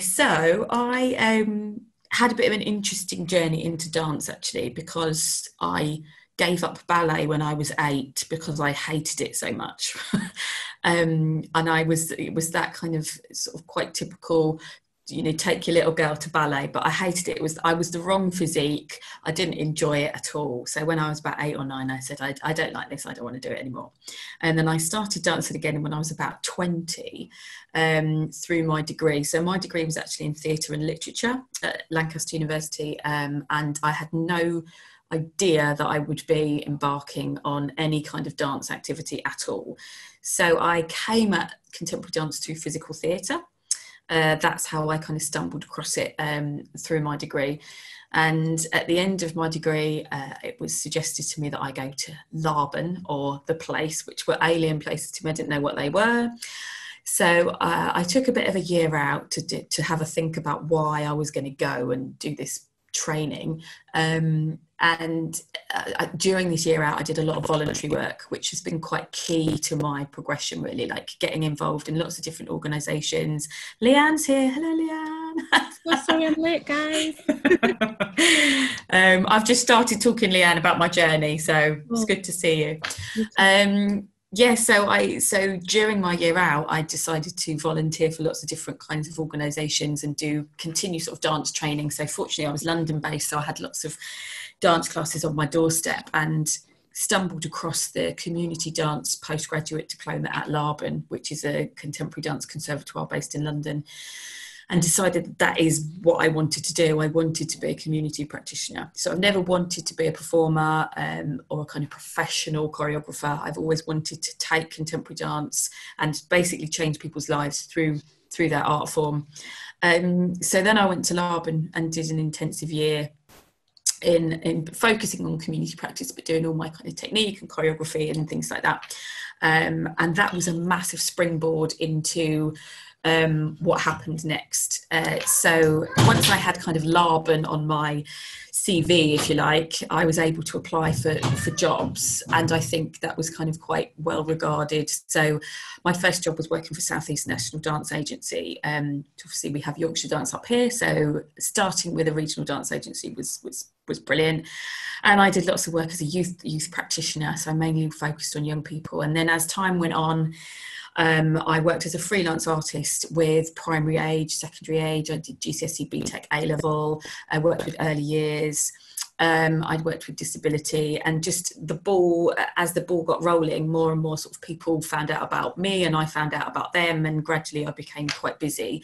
So I um, had a bit of an interesting journey into dance actually because I gave up ballet when I was eight because I hated it so much. um, and I was, it was that kind of sort of quite typical you know take your little girl to ballet but i hated it. It was i was the wrong physique. I didn't enjoy it at all. So when i was about eight or nine i said i, I don't like this. I don't want to do it anymore. And then i started dancing again when i was about 20 um, through my degree. So my degree was actually in theatre and literature at lancaster university um, and i had no idea that i would be embarking on any kind of dance activity at all. So i came at contemporary dance through physical theatre uh, that's how I kind of stumbled across it um, through my degree. And at the end of my degree, uh, it was suggested to me that I go to Laban or the place, which were alien places to me. I didn't know what they were. So uh, I took a bit of a year out to, do, to have a think about why I was going to go and do this training. Um, and uh, during this year out, I did a lot of voluntary work, which has been quite key to my progression, really, like getting involved in lots of different organisations. Leanne's here. Hello, Leanne. oh, sorry, I'm late, guys. um, I've just started talking, Leanne, about my journey, so oh. it's good to see you. Um, yeah so i so during my year out i decided to volunteer for lots of different kinds of organizations and do continue sort of dance training so fortunately i was london based so i had lots of dance classes on my doorstep and stumbled across the community dance postgraduate diploma at laban which is a contemporary dance conservatoire based in london and decided that, that is what I wanted to do. I wanted to be a community practitioner. So I've never wanted to be a performer um, or a kind of professional choreographer. I've always wanted to take contemporary dance and basically change people's lives through through that art form. Um, so then I went to Laban and did an intensive year in in focusing on community practice, but doing all my kind of technique and choreography and things like that. Um, and that was a massive springboard into um, what happened next. Uh, so once I had kind of Laban on my CV, if you like, I was able to apply for, for jobs. And I think that was kind of quite well regarded. So my first job was working for Southeast National Dance Agency. Um, obviously, we have Yorkshire Dance up here. So starting with a regional dance agency was, was, was brilliant. And I did lots of work as a youth, youth practitioner. So I mainly focused on young people. And then as time went on, um, I worked as a freelance artist with primary age, secondary age. I did GCSE, BTEC, A level. I worked with early years. Um, I'd worked with disability, and just the ball, as the ball got rolling, more and more sort of people found out about me, and I found out about them, and gradually I became quite busy.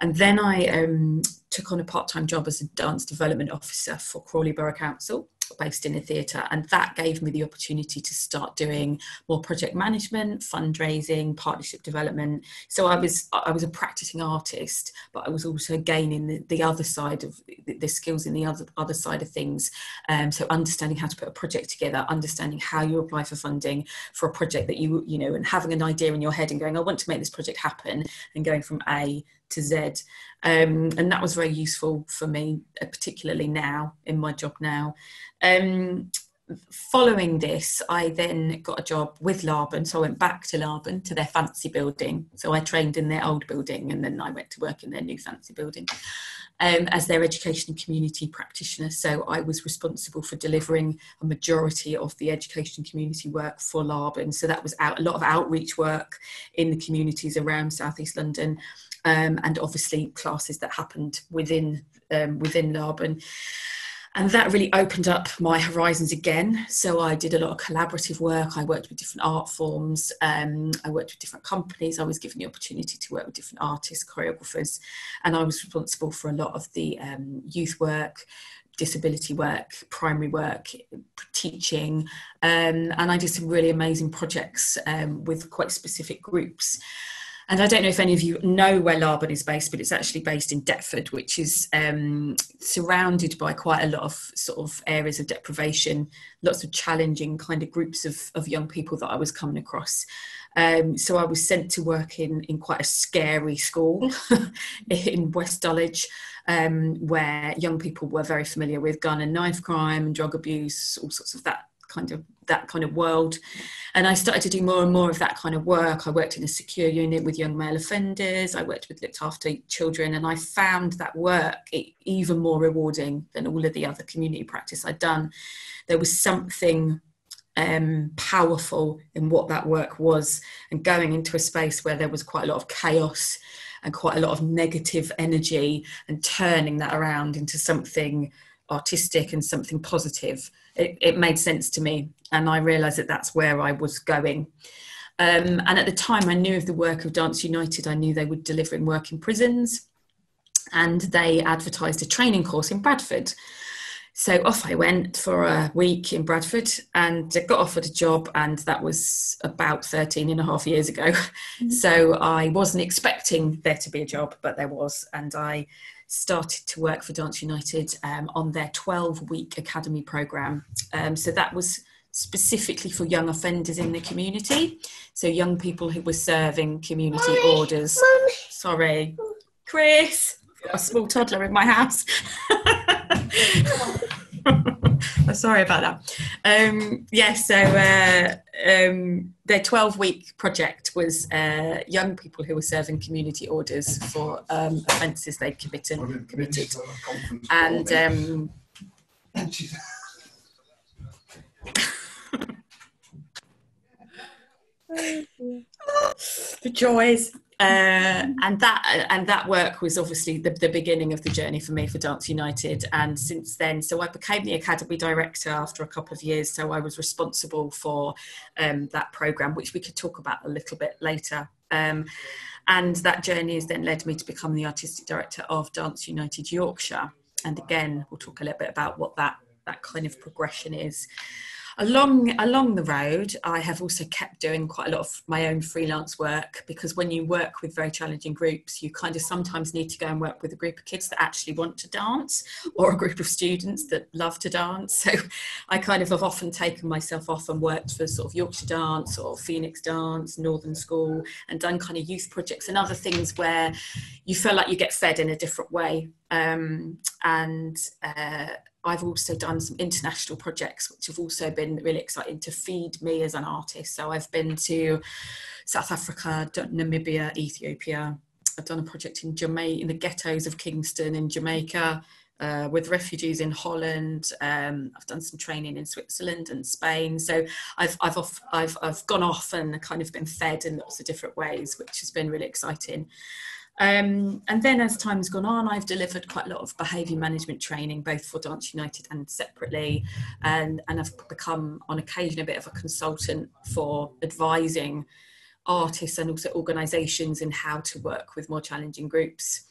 And then I um, took on a part time job as a dance development officer for Crawley Borough Council based in a theatre and that gave me the opportunity to start doing more project management fundraising partnership development. So i was i was a practicing artist but i was also gaining the, the other side of the, the, skills in the other other side of things. Um, so understanding how to put a project together understanding how you apply for funding for a project that you you know and having an idea in your head and going i want to make this project happen and going from a to Z. Um, and that was very useful for me, uh, particularly now in my job now. Um, following this, I then got a job with Laban. So I went back to Laban to their fancy building. So I trained in their old building and then I went to work in their new fancy building um, as their education and community practitioner. So I was responsible for delivering a majority of the education community work for Laban. So that was out, a lot of outreach work in the communities around Southeast London um, and obviously classes that happened within um, within Laban. And that really opened up my horizons again. So I did a lot of collaborative work. I worked with different art forms. Um, I worked with different companies. I was given the opportunity to work with different artists, choreographers, and I was responsible for a lot of the um, youth work, disability work, primary work, teaching, um, and I did some really amazing projects um, with quite specific groups. And I don't know if any of you know where Laban is based, but it's actually based in Deptford, which is um, surrounded by quite a lot of sort of areas of deprivation, lots of challenging kind of groups of, of young people that I was coming across. Um, so I was sent to work in, in quite a scary school in West Dulwich, um, where young people were very familiar with gun and knife crime and drug abuse, all sorts of that kind of that kind of world. And I started to do more and more of that kind of work. I worked in a secure unit with young male offenders. I worked with looked after children, and I found that work even more rewarding than all of the other community practice I'd done. There was something um, powerful in what that work was, and going into a space where there was quite a lot of chaos and quite a lot of negative energy, and turning that around into something artistic and something positive. It, it made sense to me, and I realised that that's where I was going. Um, and at the time, I knew of the work of Dance United. I knew they were delivering work in prisons, and they advertised a training course in Bradford. So off I went for a week in Bradford and got offered a job, and that was about 13 and a half years ago. Mm-hmm. So I wasn't expecting there to be a job, but there was, and I started to work for Dance United um, on their 12 week academy program. Um, so that was specifically for young offenders in the community. So young people who were serving community Mommy, orders. Mommy. Sorry, Chris, a small toddler in my house. I'm sorry about that. Um, yeah, so uh, um, their 12 week project was uh, young people who were serving community orders for um, offences they'd committed. committed. And um, the joys. Uh, and that and that work was obviously the, the beginning of the journey for me for Dance United. And since then, so I became the academy director after a couple of years. So I was responsible for um, that program, which we could talk about a little bit later. Um, and that journey has then led me to become the artistic director of Dance United Yorkshire. And again, we'll talk a little bit about what that that kind of progression is along along the road i have also kept doing quite a lot of my own freelance work because when you work with very challenging groups you kind of sometimes need to go and work with a group of kids that actually want to dance or a group of students that love to dance. So i kind of have often taken myself off and worked for sort of yorkshire dance or phoenix dance northern school and done kind of youth projects and other things where you feel like you get fed in a different way. Um, and uh, I've also done some international projects, which have also been really exciting to feed me as an artist. So I've been to South Africa, Namibia, Ethiopia. I've done a project in Jamaica, in the ghettos of Kingston in Jamaica, uh, with refugees in Holland. Um, I've done some training in Switzerland and Spain. So I've I've off, I've I've gone off and kind of been fed in lots of different ways, which has been really exciting. Um, and then as time's gone on, I've delivered quite a lot of behaviour management training, both for Dance United and separately. And, and I've become, on occasion, a bit of a consultant for advising artists and also organisations in how to work with more challenging groups.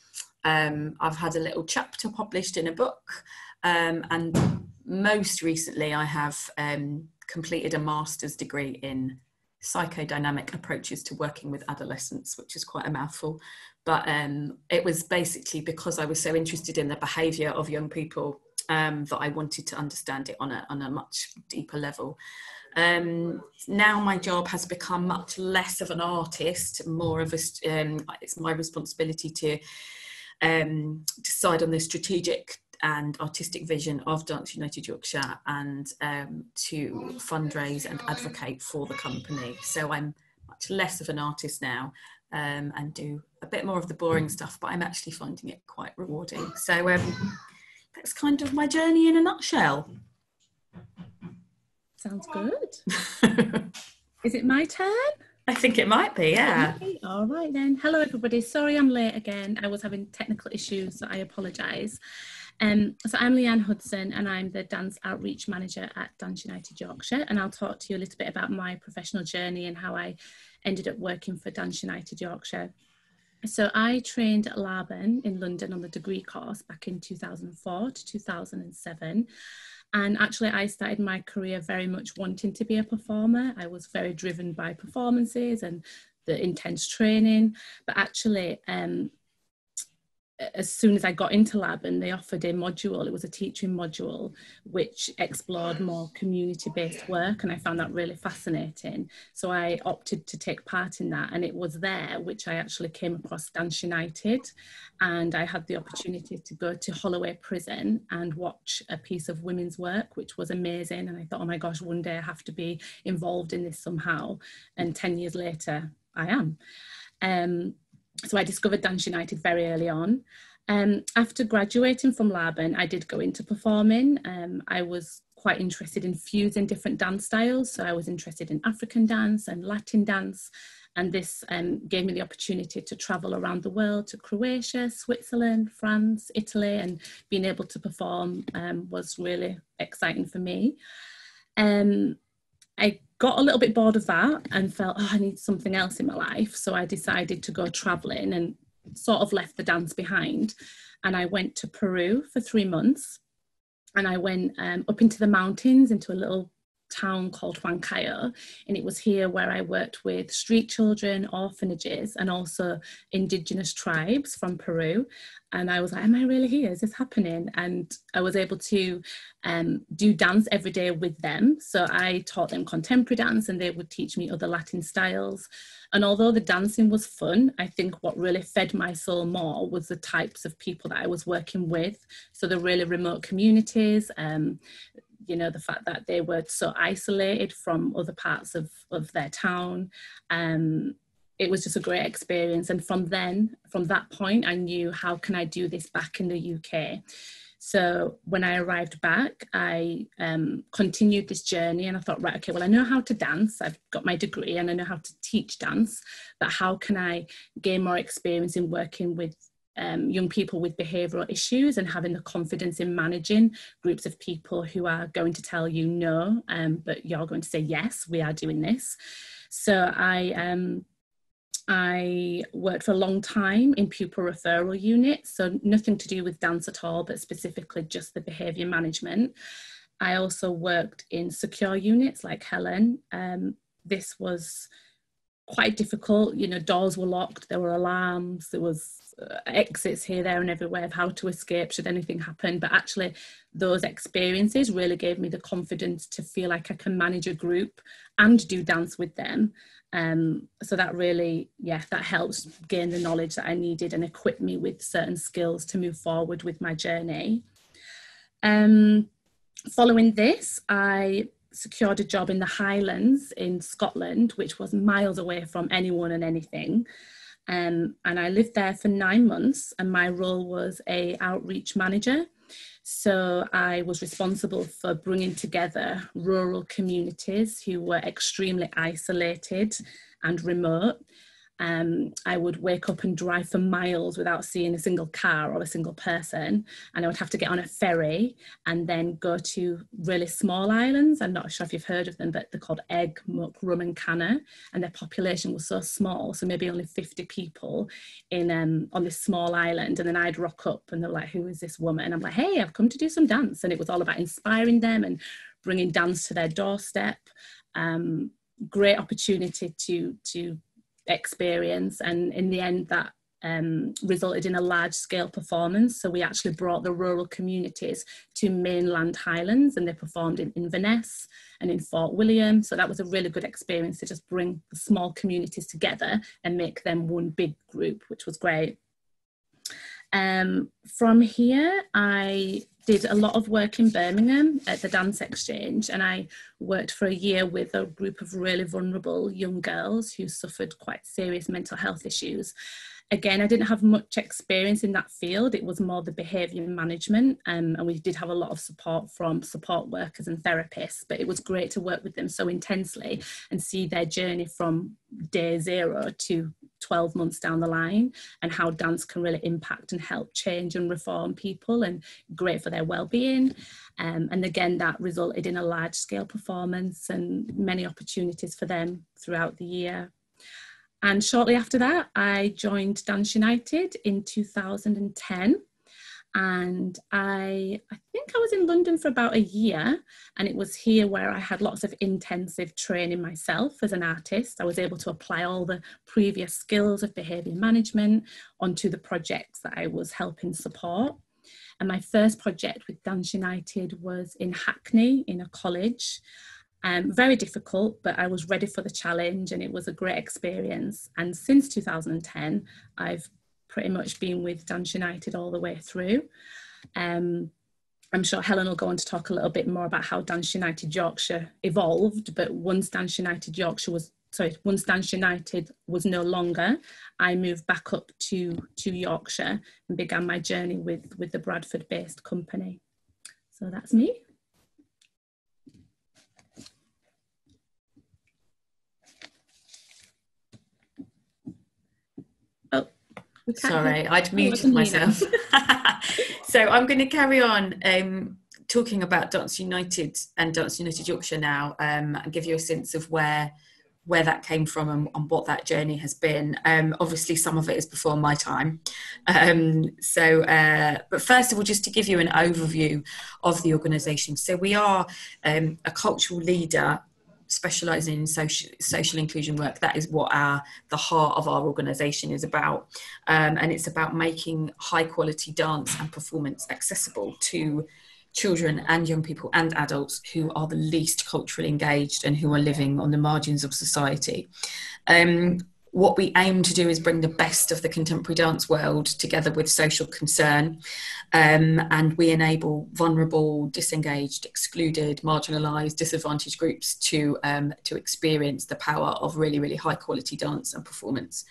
Um, I've had a little chapter published in a book. Um, and most recently, I have um, completed a master's degree in psychodynamic approaches to working with adolescents, which is quite a mouthful. But um, it was basically because I was so interested in the behaviour of young people um, that I wanted to understand it on a, on a much deeper level. Um, now my job has become much less of an artist, more of a, um, it's my responsibility to um, decide on the strategic and artistic vision of Dance United Yorkshire and um, to fundraise and advocate for the company. So I'm much less of an artist now um, and do a bit more of the boring stuff, but I'm actually finding it quite rewarding. So um, that's kind of my journey in a nutshell. Sounds good. Is it my turn? I think it might be, yeah. Okay, all right then. Hello, everybody. Sorry I'm late again. I was having technical issues, so I apologise. Um, so I'm Leanne Hudson and I'm the Dance Outreach Manager at Dance United Yorkshire and I'll talk to you a little bit about my professional journey and how I ended up working for Dance United Yorkshire. So I trained at Laban in London on the degree course back in 2004 to 2007. And actually, I started my career very much wanting to be a performer. I was very driven by performances and the intense training. But actually, um, as soon as I got into Laban they offered a module. It was a teaching module which explored more community-based work, and I found that really fascinating. So I opted to take part in that, and it was there which I actually came across Dance United, and I had the opportunity to go to Holloway Prison and watch a piece of women's work, which was amazing. And I thought, oh my gosh, one day I have to be involved in this somehow. And ten years later, I am. Um, so I discovered Dance United very early on. Um, after graduating from Laban, I did go into performing. Um, I was quite interested in fusing different dance styles. So I was interested in African dance and Latin dance. And this um, gave me the opportunity to travel around the world to Croatia, Switzerland, France, Italy, and being able to perform um, was really exciting for me. Um, I got a little bit bored of that and felt, oh, I need something else in my life. So I decided to go traveling and sort of left the dance behind. And I went to Peru for three months. And I went um, up into the mountains into a little town called Huancayo. And it was here where I worked with street children, orphanages, and also indigenous tribes from Peru. And I was like, Am I really here? Is this happening? And I was able to um, do dance every day with them. So I taught them contemporary dance and they would teach me other Latin styles. And although the dancing was fun, I think what really fed my soul more was the types of people that I was working with. So the really remote communities, um, you know the fact that they were so isolated from other parts of, of their town. Um, it was just a great experience. And from then from that point i knew how can i do this back in the uk so when i arrived back i um, continued this journey and i thought right okay well i know how to dance. I've got my degree and i know how to teach dance but how can i gain more experience in working with um, young people with behavioural issues and having the confidence in managing groups of people who are going to tell you no, um, but you're going to say yes, we are doing this. So I um, I worked for a long time in pupil referral units, so nothing to do with dance at all, but specifically just the behaviour management. I also worked in secure units like Helen. Um, this was quite difficult. You know, doors were locked, there were alarms, there was exits here, there, and everywhere of how to escape should anything happen. But actually, those experiences really gave me the confidence to feel like I can manage a group and do dance with them. Um, so that really, yeah, that helps gain the knowledge that I needed and equip me with certain skills to move forward with my journey. Um, following this, I secured a job in the Highlands in Scotland, which was miles away from anyone and anything. Um, and I lived there for nine months, and my role was a outreach manager. So I was responsible for bringing together rural communities who were extremely isolated and remote um, I would wake up and drive for miles without seeing a single car or a single person. And I would have to get on a ferry and then go to really small islands. I'm not sure if you've heard of them, but they're called Eigg, Muck, Rum, and Canna. And their population was so small, so maybe only 50 people in um, on this small island. And then I'd rock up and they're like, Who is this woman? And I'm like, Hey, I've come to do some dance. And it was all about inspiring them and bringing dance to their doorstep. Um, great opportunity to to experience. And in the end, that um, resulted in a large scale performance. So we actually brought the rural communities to mainland Highlands and they performed in Inverness and in Fort William. So that was a really good experience to just bring the small communities together and make them one big group, which was great. Um, from here, I did a lot of work in Birmingham at the Dance Exchange, and I worked for a year with a group of really vulnerable young girls who suffered quite serious mental health issues again, I didn't have much experience in that field. It was more the behaviour management, um, and we did have a lot of support from support workers and therapists. But it was great to work with them so intensely and see their journey from day zero to 12 months down the line, and how dance can really impact and help change and reform people, and great for their well-being. Um, and again, that resulted in a large-scale performance and many opportunities for them throughout the year. And shortly after that, I joined Dance United in 2010. and I I think I was in London for about a year and it was here where I had lots of intensive training myself as an artist. I was able to apply all the previous skills of behavior management onto the projects that I was helping support. And my first project with Dance United was in Hackney in a college. Um, very difficult, but I was ready for the challenge and it was a great experience. And since 2010, I've pretty much been with Dance United all the way through. Um, I'm sure Helen will go on to talk a little bit more about how Dance United Yorkshire evolved, but once Dance United Yorkshire was sorry, once Dance United was no longer, I moved back up to to Yorkshire and began my journey with with the Bradford based company. So that's me. Sorry, I'd muted myself. so I'm going to carry on um, talking about Dance United and Dance United Yorkshire now um, and give you a sense of where where that came from and, and what that journey has been. Um, obviously, some of it is before my time. Um, so, uh, but first of all, just to give you an overview of the organisation. So, we are um, a cultural leader specializing in social social inclusion work that is what our the heart of our organization is about. Um, and it's about making high quality dance and performance accessible to children and young people and adults who are the least culturally engaged and who are living on the margins of society. Um, what we aim to do is bring the best of the contemporary dance world together with social concern. Um, and we enable vulnerable, disengaged, excluded, marginalised, disadvantaged groups to, um, to experience the power of really, really high quality dance and performance.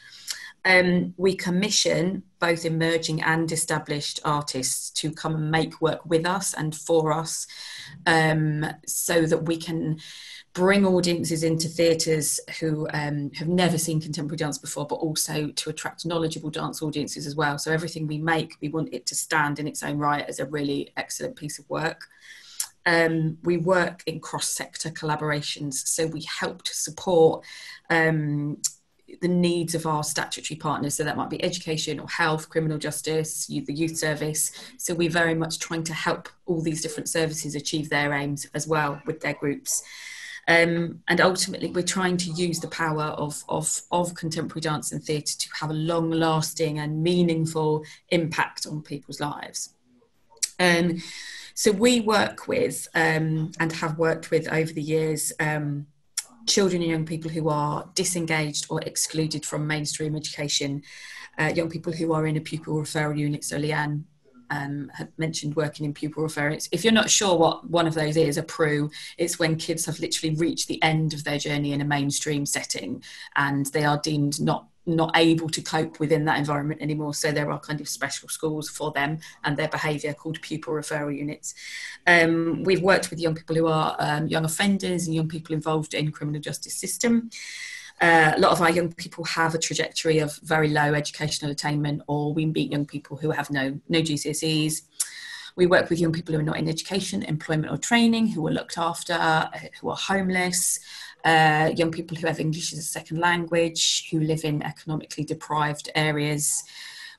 Um, we commission both emerging and established artists to come and make work with us and for us um, so that we can bring audiences into theatres who um, have never seen contemporary dance before, but also to attract knowledgeable dance audiences as well. So everything we make, we want it to stand in its own right as a really excellent piece of work. Um, we work in cross-sector collaborations, so we help to support um, the needs of our statutory partners. So that might be education or health, criminal justice, the youth service. So we're very much trying to help all these different services achieve their aims as well with their groups. Um, and ultimately, we're trying to use the power of, of, of contemporary dance and theatre to have a long lasting and meaningful impact on people's lives. Um, so, we work with um, and have worked with over the years um, children and young people who are disengaged or excluded from mainstream education, uh, young people who are in a pupil referral unit. So, Leanne um, had mentioned working in pupil reference. If you're not sure what one of those is, a PRU, it's when kids have literally reached the end of their journey in a mainstream setting and they are deemed not not able to cope within that environment anymore. So there are kind of special schools for them and their behaviour called pupil referral units. Um, we've worked with young people who are um, young offenders and young people involved in criminal justice system. Uh, a lot of our young people have a trajectory of very low educational attainment, or we meet young people who have no, no GCSEs. We work with young people who are not in education, employment, or training, who are looked after, uh, who are homeless, uh, young people who have English as a second language, who live in economically deprived areas.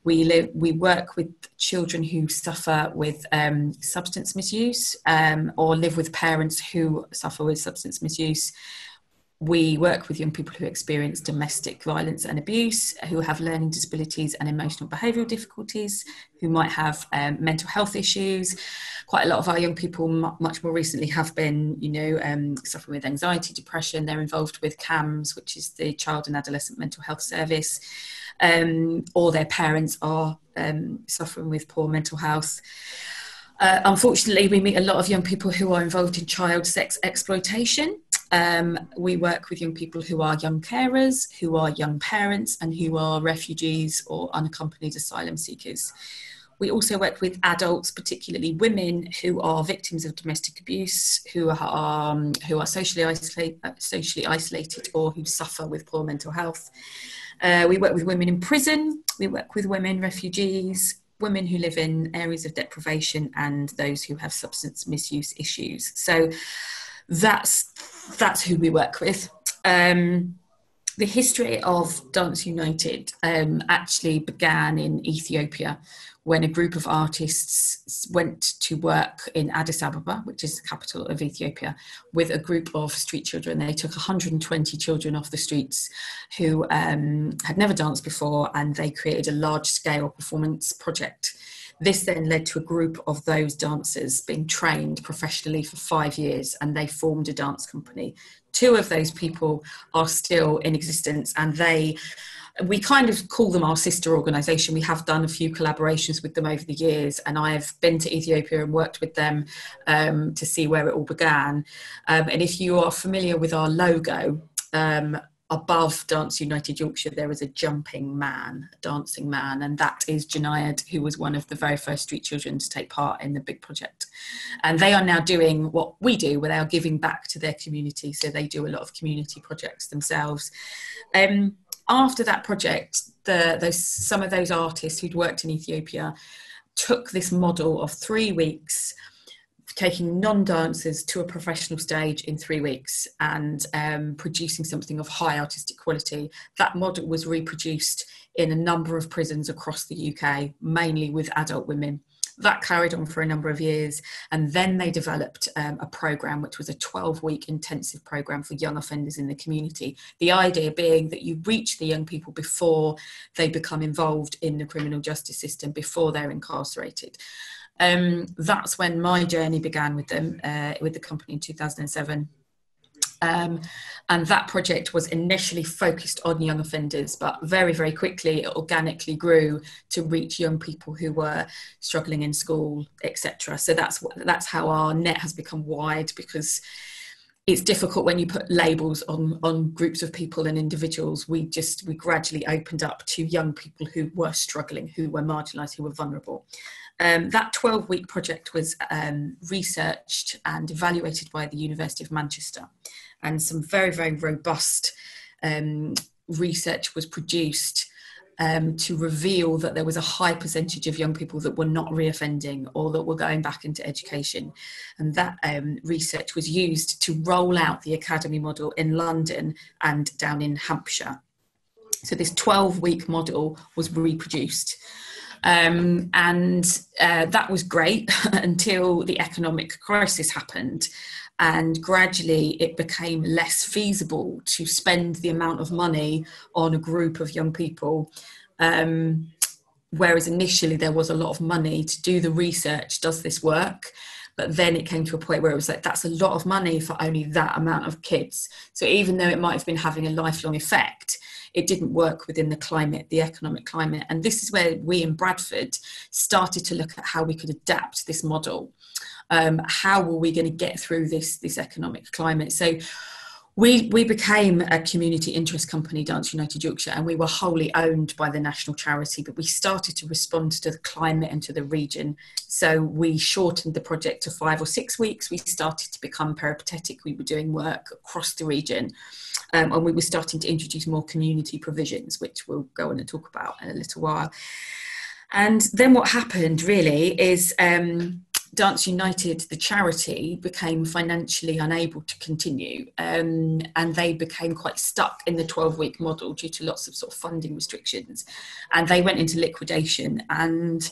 We live, we work with children who suffer with um, substance misuse um, or live with parents who suffer with substance misuse we work with young people who experience domestic violence and abuse, who have learning disabilities and emotional behavioural difficulties, who might have um, mental health issues. Quite a lot of our young people, much more recently, have been, you know, um, suffering with anxiety, depression. They're involved with CAMHS, which is the Child and Adolescent Mental Health Service, um, or their parents are um, suffering with poor mental health. Uh, unfortunately, we meet a lot of young people who are involved in child sex exploitation. Um, we work with young people who are young carers, who are young parents, and who are refugees or unaccompanied asylum seekers. We also work with adults, particularly women, who are victims of domestic abuse, who are um, who are socially isolated, socially isolated, or who suffer with poor mental health. Uh, we work with women in prison. We work with women refugees, women who live in areas of deprivation, and those who have substance misuse issues. So that's that's who we work with. Um, the history of Dance United um, actually began in Ethiopia, when a group of artists went to work in Addis Ababa, which is the capital of Ethiopia, with a group of street children. They took 120 children off the streets who um, had never danced before and they created a large scale performance project. This then led to a group of those dancers being trained professionally for five years and they formed a dance company. Two of those people are still in existence and they we kind of call them our sister organisation. We have done a few collaborations with them over the years, and I've been to Ethiopia and worked with them um, to see where it all began. Um, and if you are familiar with our logo, um, above Dance United Yorkshire, there is a jumping man, a dancing man, and that is Janayad, who was one of the very first street children to take part in the big project. And they are now doing what we do, where they are giving back to their community. So they do a lot of community projects themselves. Um, after that project, the, those, some of those artists who'd worked in Ethiopia took this model of three weeks taking non-dancers to a professional stage in three weeks and um, producing something of high artistic quality. That model was reproduced in a number of prisons across the UK, mainly with adult women. That carried on for a number of years and then they developed um, a program which was a 12 week intensive program for young offenders in the community. The idea being that you reach the young people before they become involved in the criminal justice system before they're incarcerated um, that's when my journey began with them uh, with the company in 2007 um, and that project was initially focused on young offenders, but very, very quickly it organically grew to reach young people who were struggling in school, etc. So that's that's how our net has become wide because it's difficult when you put labels on on groups of people and individuals. We just we gradually opened up to young people who were struggling, who were marginalised, who were vulnerable. Um, that 12 week project was um, researched and evaluated by the University of Manchester and some very, very robust um, research was produced um, to reveal that there was a high percentage of young people that were not reoffending or that were going back into education. And that um, research was used to roll out the academy model in London and down in Hampshire. So this 12 week model was reproduced. Um, and uh, that was great until the economic crisis happened and gradually it became less feasible to spend the amount of money on a group of young people. Um, whereas initially there was a lot of money to do the research does this work? But then it came to a point where it was like, that's a lot of money for only that amount of kids. So even though it might have been having a lifelong effect, it didn't work within the climate, the economic climate. And this is where we in Bradford started to look at how we could adapt this model um, how were we going to get through this this economic climate? So we we became a community interest company, Dance United Yorkshire, and we were wholly owned by the national charity. But we started to respond to the climate and to the region. So we shortened the project to five or six weeks. We started to become peripatetic. We were doing work across the region. Um, and we were starting to introduce more community provisions, which we'll go on and talk about in a little while. And then what happened really is um, Dance United, the charity, became financially unable to continue, um, and they became quite stuck in the 12 week model due to lots of sort of funding restrictions. And they went into liquidation. And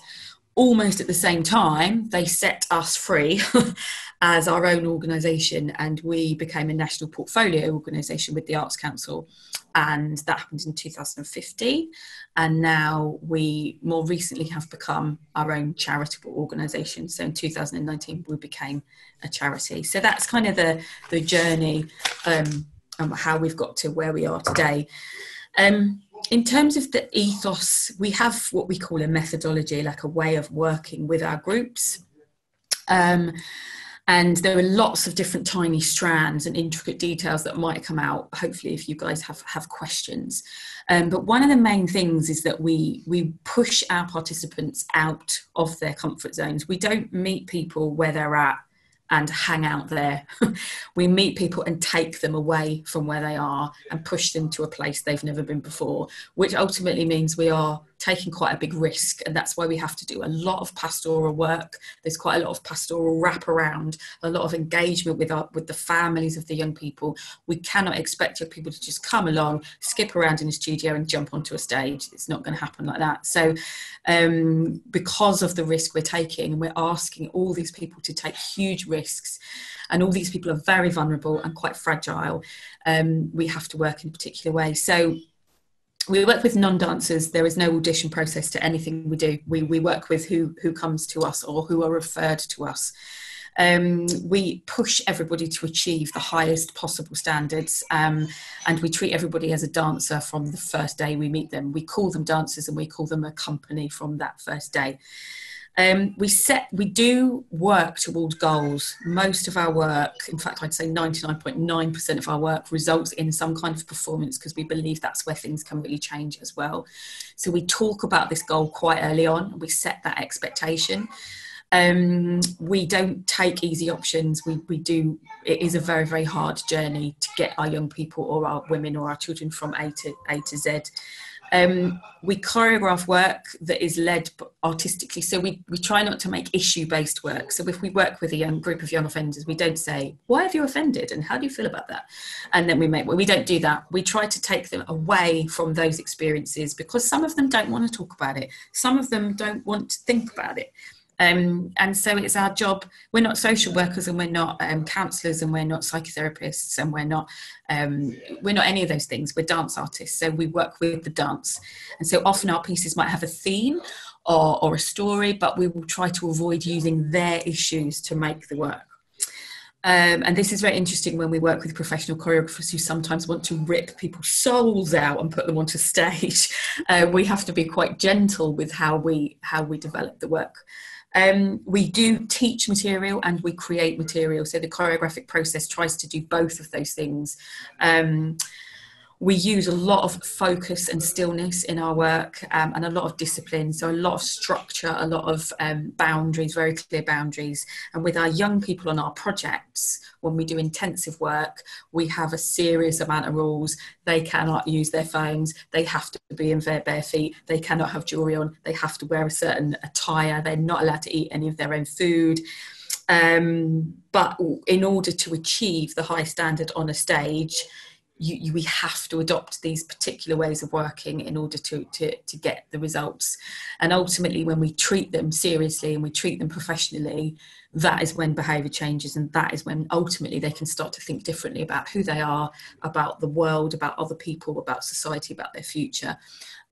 almost at the same time, they set us free as our own organisation, and we became a national portfolio organisation with the Arts Council and that happened in 2015 and now we more recently have become our own charitable organization. So in 2019 we became a charity. So that's kind of the the journey um, and how we've got to where we are today. Um, in terms of the ethos we have what we call a methodology like a way of working with our groups. Um, and there are lots of different tiny strands and intricate details that might come out hopefully if you guys have have questions. Um, but one of the main things is that we we push our participants out of their comfort zones. We don't meet people where they're at and hang out there. We meet people and take them away from where they are and push them to a place they've never been before which ultimately means we are taking quite a big risk, and that's why we have to do a lot of pastoral work. There's quite a lot of pastoral wraparound, a lot of engagement with our with the families of the young people. We cannot expect young people to just come along, skip around in a studio, and jump onto a stage. It's not going to happen like that. So, um, because of the risk we're taking, and we're asking all these people to take huge risks, and all these people are very vulnerable and quite fragile. Um, we have to work in a particular way. So we work with non-dancers. There is no audition process to anything we do. We, we work with who who comes to us or who are referred to us. Um, we push everybody to achieve the highest possible standards um, and we treat everybody as a dancer from the first day we meet them. We call them dancers and we call them a company from that first day um, we set, we do work towards goals. Most of our work, in fact, I'd say 99.9% of our work results in some kind of performance because we believe that's where things can really change as well. So we talk about this goal quite early on. We set that expectation. Um, we don't take easy options. We, we do, it is a very, very hard journey to get our young people or our women or our children from A to A to Z. Um, we choreograph work that is led artistically, so we, we try not to make issue based work. So if we work with a young group of young offenders, we don't say, Why have you offended? and how do you feel about that? And then we make, well, we don't do that. We try to take them away from those experiences because some of them don't want to talk about it, some of them don't want to think about it. Um, and so it's our job. We're not social workers, and we're not um, counsellors, and we're not psychotherapists, and we're not um, we're not any of those things. We're dance artists, so we work with the dance. And so often our pieces might have a theme or, or a story, but we will try to avoid using their issues to make the work. Um, and this is very interesting when we work with professional choreographers who sometimes want to rip people's souls out and put them onto stage. Uh, we have to be quite gentle with how we how we develop the work. Um, we do teach material and we create material. So the choreographic process tries to do both of those things. Um, we use a lot of focus and stillness in our work um, and a lot of discipline. So a lot of structure a lot of um, boundaries very clear boundaries. And with our young people on our projects when we do intensive work we have a serious amount of rules. They cannot use their phones. They have to be in their bare feet. They cannot have jewelry on. They have to wear a certain attire. They're not allowed to eat any of their own food. Um, but in order to achieve the high standard on a stage you, you, we have to adopt these particular ways of working in order to, to, to get the results. And ultimately, when we treat them seriously and we treat them professionally, that is when behaviour changes, and that is when ultimately they can start to think differently about who they are, about the world, about other people, about society, about their future.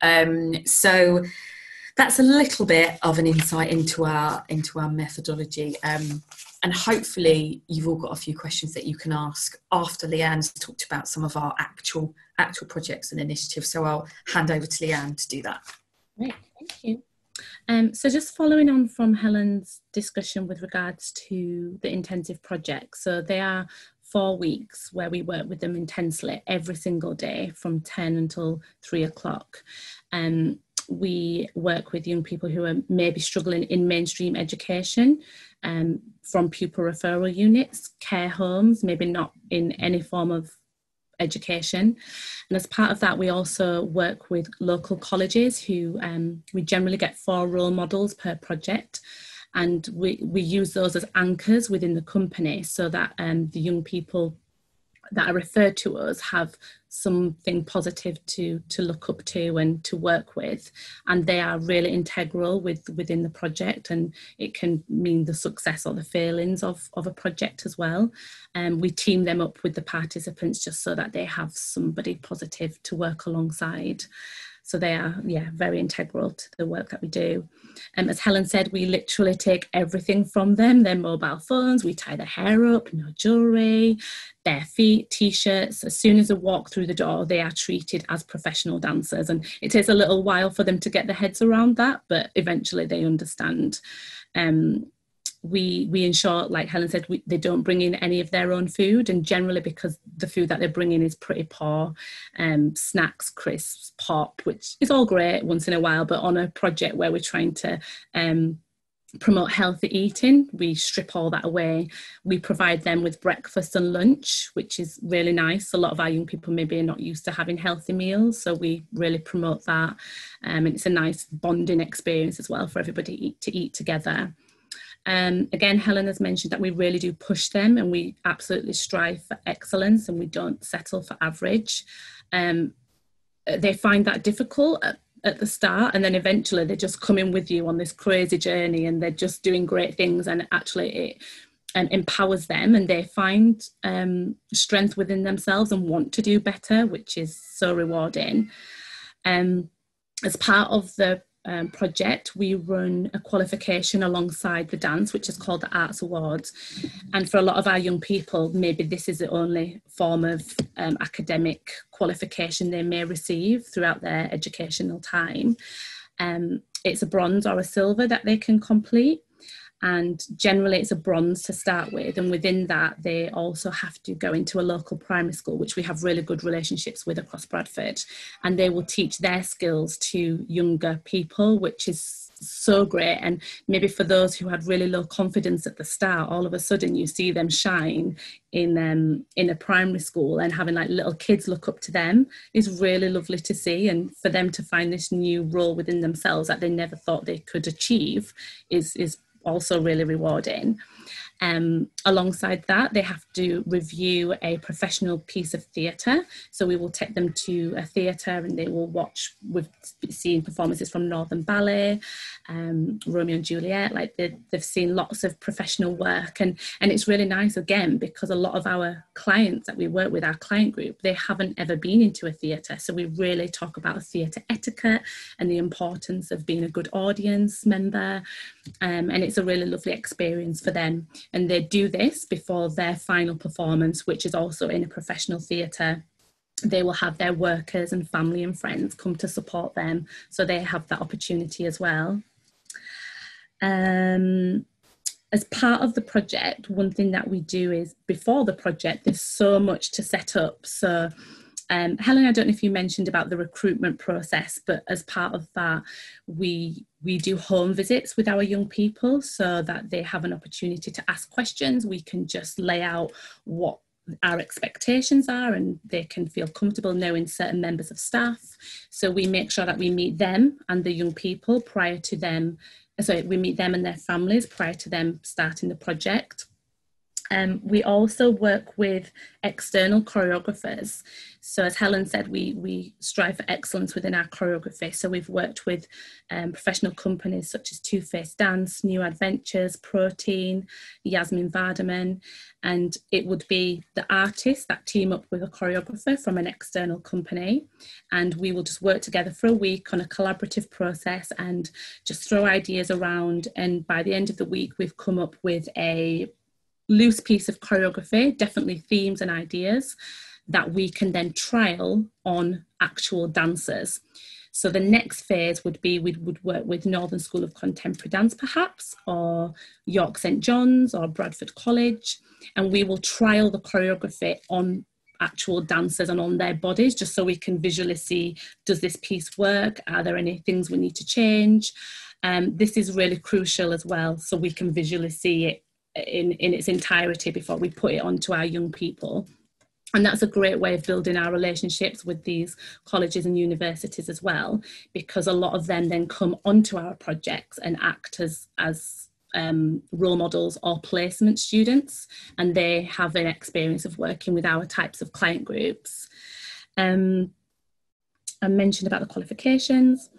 Um, so that's a little bit of an insight into our into our methodology. Um, and hopefully you've all got a few questions that you can ask after Leanne's talked about some of our actual actual projects and initiatives. So I'll hand over to Leanne to do that. Great, thank you. Um, so just following on from Helen's discussion with regards to the intensive projects, so they are four weeks where we work with them intensely every single day from 10 until 3 o'clock. Um, we work with young people who are maybe struggling in mainstream education um, from pupil referral units, care homes, maybe not in any form of education. And as part of that, we also work with local colleges who um, we generally get four role models per project. And we, we use those as anchors within the company so that um, the young people that are referred to us have something positive to to look up to and to work with and they are really integral with within the project and it can mean the success or the failings of of a project as well. And um, we team them up with the participants just so that they have somebody positive to work alongside so they are, yeah, very integral to the work that we do. Um, as Helen said, we literally take everything from them their mobile phones, we tie their hair up, no jewelry, bare feet, t shirts. As soon as they walk through the door, they are treated as professional dancers. And it takes a little while for them to get their heads around that, but eventually they understand. Um, we we ensure like helen said we, they don't bring in any of their own food and generally because the food that they bring in is pretty poor um, snacks crisps pop which is all great once in a while but on a project where we're trying to um, promote healthy eating. We strip all that away. We provide them with breakfast and lunch, which is really nice. A lot of our young people maybe are not used to having healthy meals, so we really promote that. Um, and it's a nice bonding experience as well for everybody to eat together. Um, again, Helen has mentioned that we really do push them and we absolutely strive for excellence and we don't settle for average. Um, they find that difficult at, at, the start and then eventually they're just coming with you on this crazy journey and they're just doing great things and actually it um, empowers them and they find um, strength within themselves and want to do better, which is so rewarding. Um, as part of the um, project, we run a qualification alongside the dance, which is called the Arts Awards. And for a lot of our young people, maybe this is the only form of um, academic qualification they may receive throughout their educational time. Um, it's a bronze or a silver that they can complete and generally it's a bronze to start with and within that they also have to go into a local primary school which we have really good relationships with across bradford. And they will teach their skills to younger people which is so great. And maybe for those who had really low confidence at the start all of a sudden you see them shine in um in a primary school and having like little kids look up to them is really lovely to see. And for them to find this new role within themselves that they never thought they could achieve is is also really rewarding. Um, alongside that, they have to review a professional piece of theatre. So we will take them to a theatre and they will watch. We've seen performances from Northern Ballet, um, Romeo and Juliet. Like they, have seen lots of professional work, and and it's really nice again because a lot of our clients that we work with, our client group, they haven't ever been into a theatre. So we really talk about theatre etiquette and the importance of being a good audience member, um, and it's a really lovely experience for them and they do this before their final performance, which is also in a professional theatre. They will have their workers and family and friends come to support them, so they have that opportunity as well. Um, as part of the project, one thing that we do is before the project, there's so much to set up. So um, Helen, I don't know if you mentioned about the recruitment process, but as part of that, we we do home visits with our young people so that they have an opportunity to ask questions. We can just lay out what our expectations are and they can feel comfortable knowing certain members of staff. So we make sure that we meet them and the young people prior to them, sorry, we meet them and their families prior to them starting the project. Um, we also work with external choreographers. So as Helen said, we, we strive for excellence within our choreography. So we've worked with um, professional companies such as Two Face Dance, New Adventures, Protein, Jasmin Vardimon, and it would be the artists that team up with a choreographer from an external company. And we will just work together for a week on a collaborative process and just throw ideas around. And by the end of the week, we've come up with a loose piece of choreography, definitely themes and ideas that we can then trial on actual dancers. So the next phase would be we would work with Northern School of Contemporary Dance, perhaps, or York St John's or Bradford College, and we will trial the choreography on actual dancers and on their bodies just so we can visually see does this piece work are there any things we need to change um, this is really crucial as well so we can visually see it in, in its entirety before we put it onto our young people. And that's a great way of building our relationships with these colleges and universities as well, because a lot of them then come onto our projects and act as, as um, role models or placement students, and they have an experience of working with our types of client groups. Um, I mentioned about the qualifications.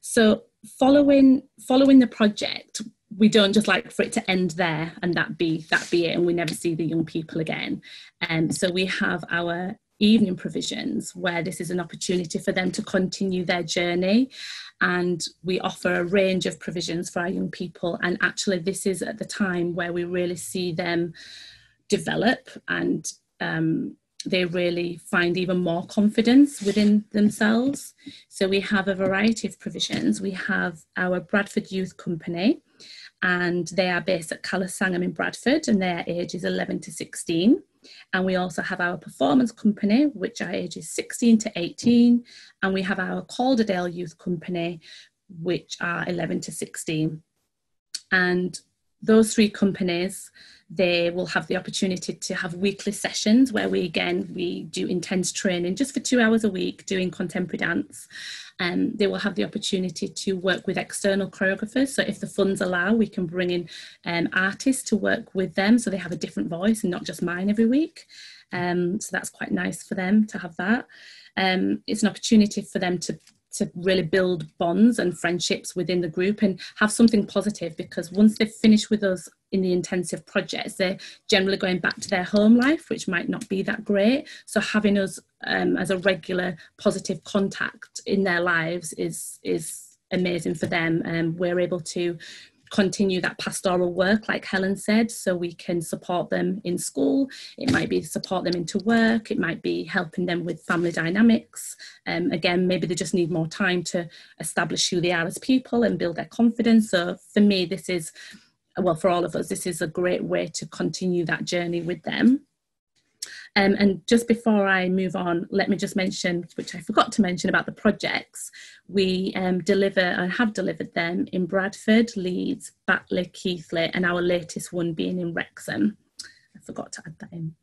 So following following the project, we don't just like for it to end there and that be that be it and we never see the young people again. And um, so we have our evening provisions where this is an opportunity for them to continue their journey. And we offer a range of provisions for our young people. And actually this is at the time where we really see them develop and um, they really find even more confidence within themselves. So we have a variety of provisions. We have our Bradford Youth Company, and they are based at Kala Sangam in Bradford, and their age is 11 to 16. And we also have our performance company, which are ages 16 to 18, and we have our Calderdale Youth Company, which are 11 to 16. And those three companies they will have the opportunity to have weekly sessions where we again we do intense training just for two hours a week doing contemporary dance. Um, they will have the opportunity to work with external choreographers. So if the funds allow we can bring in um, artists to work with them so they have a different voice and not just mine every week. Um, so that's quite nice for them to have that. Um, it's an opportunity for them to to really build bonds and friendships within the group and have something positive because once they've finished with us in the intensive projects they're generally going back to their home life which might not be that great. So having us um, as a regular positive contact in their lives is is amazing for them. And um, we're able to continue that pastoral work, like Helen said, so we can support them in school. It might be support them into work. It might be helping them with family dynamics. Um, again, maybe they just need more time to establish who they are as people and build their confidence. So for me, this is, well, for all of us, this is a great way to continue that journey with them. Um, and just before I move on, let me just mention, which I forgot to mention about the projects. We um, deliver and have delivered them in Bradford, Leeds, Batley, Keighley, and our latest one being in Wrexham. I forgot to add that in.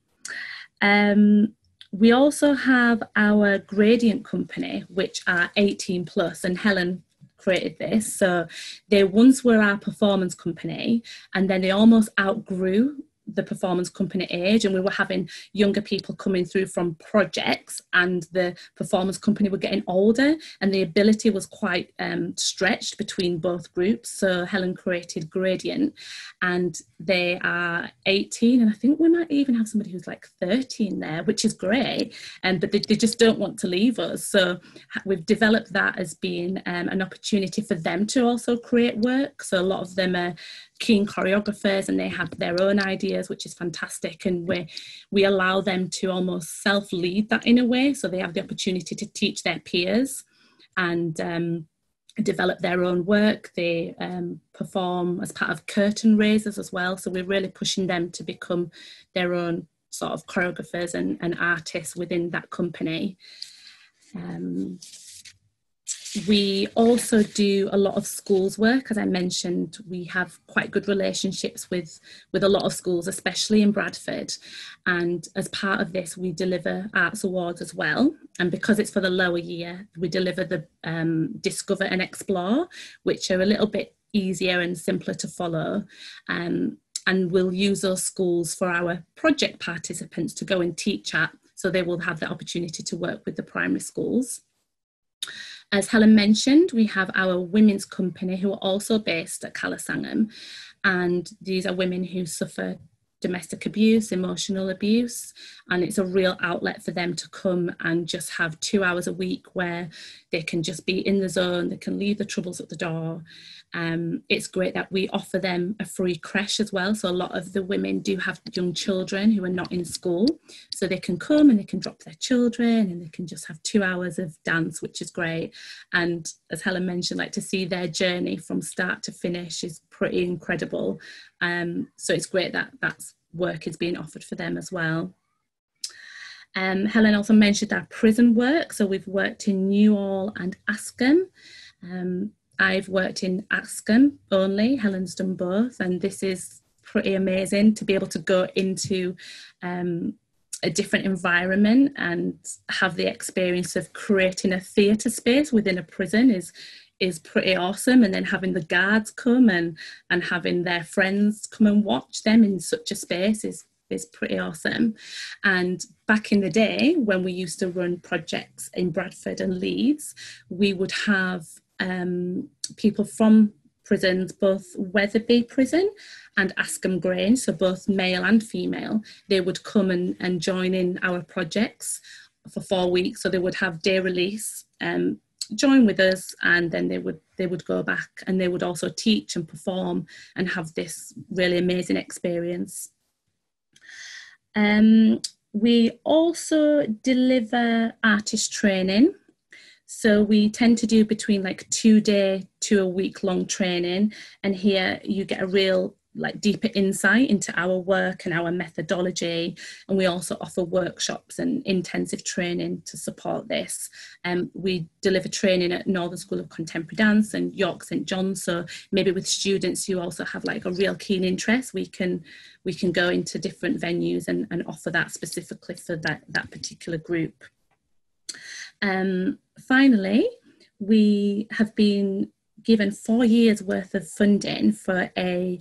Um, we also have our gradient company, which are 18 plus, and Helen created this. So they once were our performance company, and then they almost outgrew the performance company age and we were having younger people coming through from projects and the performance company were getting older and the ability was quite um, stretched between both groups. So helen created gradient and they are 18 and i think we might even have somebody who's like 13 there which is great and um, but they, they just don't want to leave us. So we've developed that as being um, an opportunity for them to also create work. So a lot of them are keen choreographers and they have their own ideas which is fantastic. And we we allow them to almost self lead that in a way. So they have the opportunity to teach their peers and um, develop their own work. They um, perform as part of curtain raisers as well. So we're really pushing them to become their own sort of choreographers and, and artists within that company. Um, we also do a lot of schools work. As i mentioned we have quite good relationships with with a lot of schools especially in bradford. And as part of this we deliver arts awards as well. And because it's for the lower year we deliver the um, discover and explore which are a little bit easier and simpler to follow. Um, and we'll use those schools for our project participants to go and teach at so they will have the opportunity to work with the primary schools as Helen mentioned, we have our women's company who are also based at Kala Sangam, and these are women who suffer domestic abuse, emotional abuse, and it's a real outlet for them to come and just have two hours a week where they can just be in the zone, they can leave the troubles at the door. Um, it's great that we offer them a free creche as well. So a lot of the women do have young children who are not in school, so they can come and they can drop their children and they can just have two hours of dance, which is great. And as Helen mentioned, like to see their journey from start to finish is pretty incredible. Um, so it's great that that's work is being offered for them as well. Um, Helen also mentioned our prison work. So we've worked in New Hall and Askham. Um, I've worked in Askham only, Helen's done both, and this is pretty amazing to be able to go into um, a different environment and have the experience of creating a theatre space within a prison is is pretty awesome and then having the guards come and and having their friends come and watch them in such a space is is pretty awesome and back in the day when we used to run projects in Bradford and Leeds we would have um, people from prisons, both Wetherby Prison and Askham Grange, so both male and female, they would come and, and join in our projects for four weeks. So they would have day release, um, join with us, and then they would they would go back and they would also teach and perform and have this really amazing experience. Um, we also deliver artist training so we tend to do between like two day to a week long training. And here you get a real like deeper insight into our work and our methodology. And we also offer workshops and intensive training to support this. Um, we deliver training at northern school of contemporary dance and york st john's so maybe with students who also have like a real keen interest we can we can go into different venues and, and offer that specifically for that that particular group. Um, finally we have been given four years worth of funding for a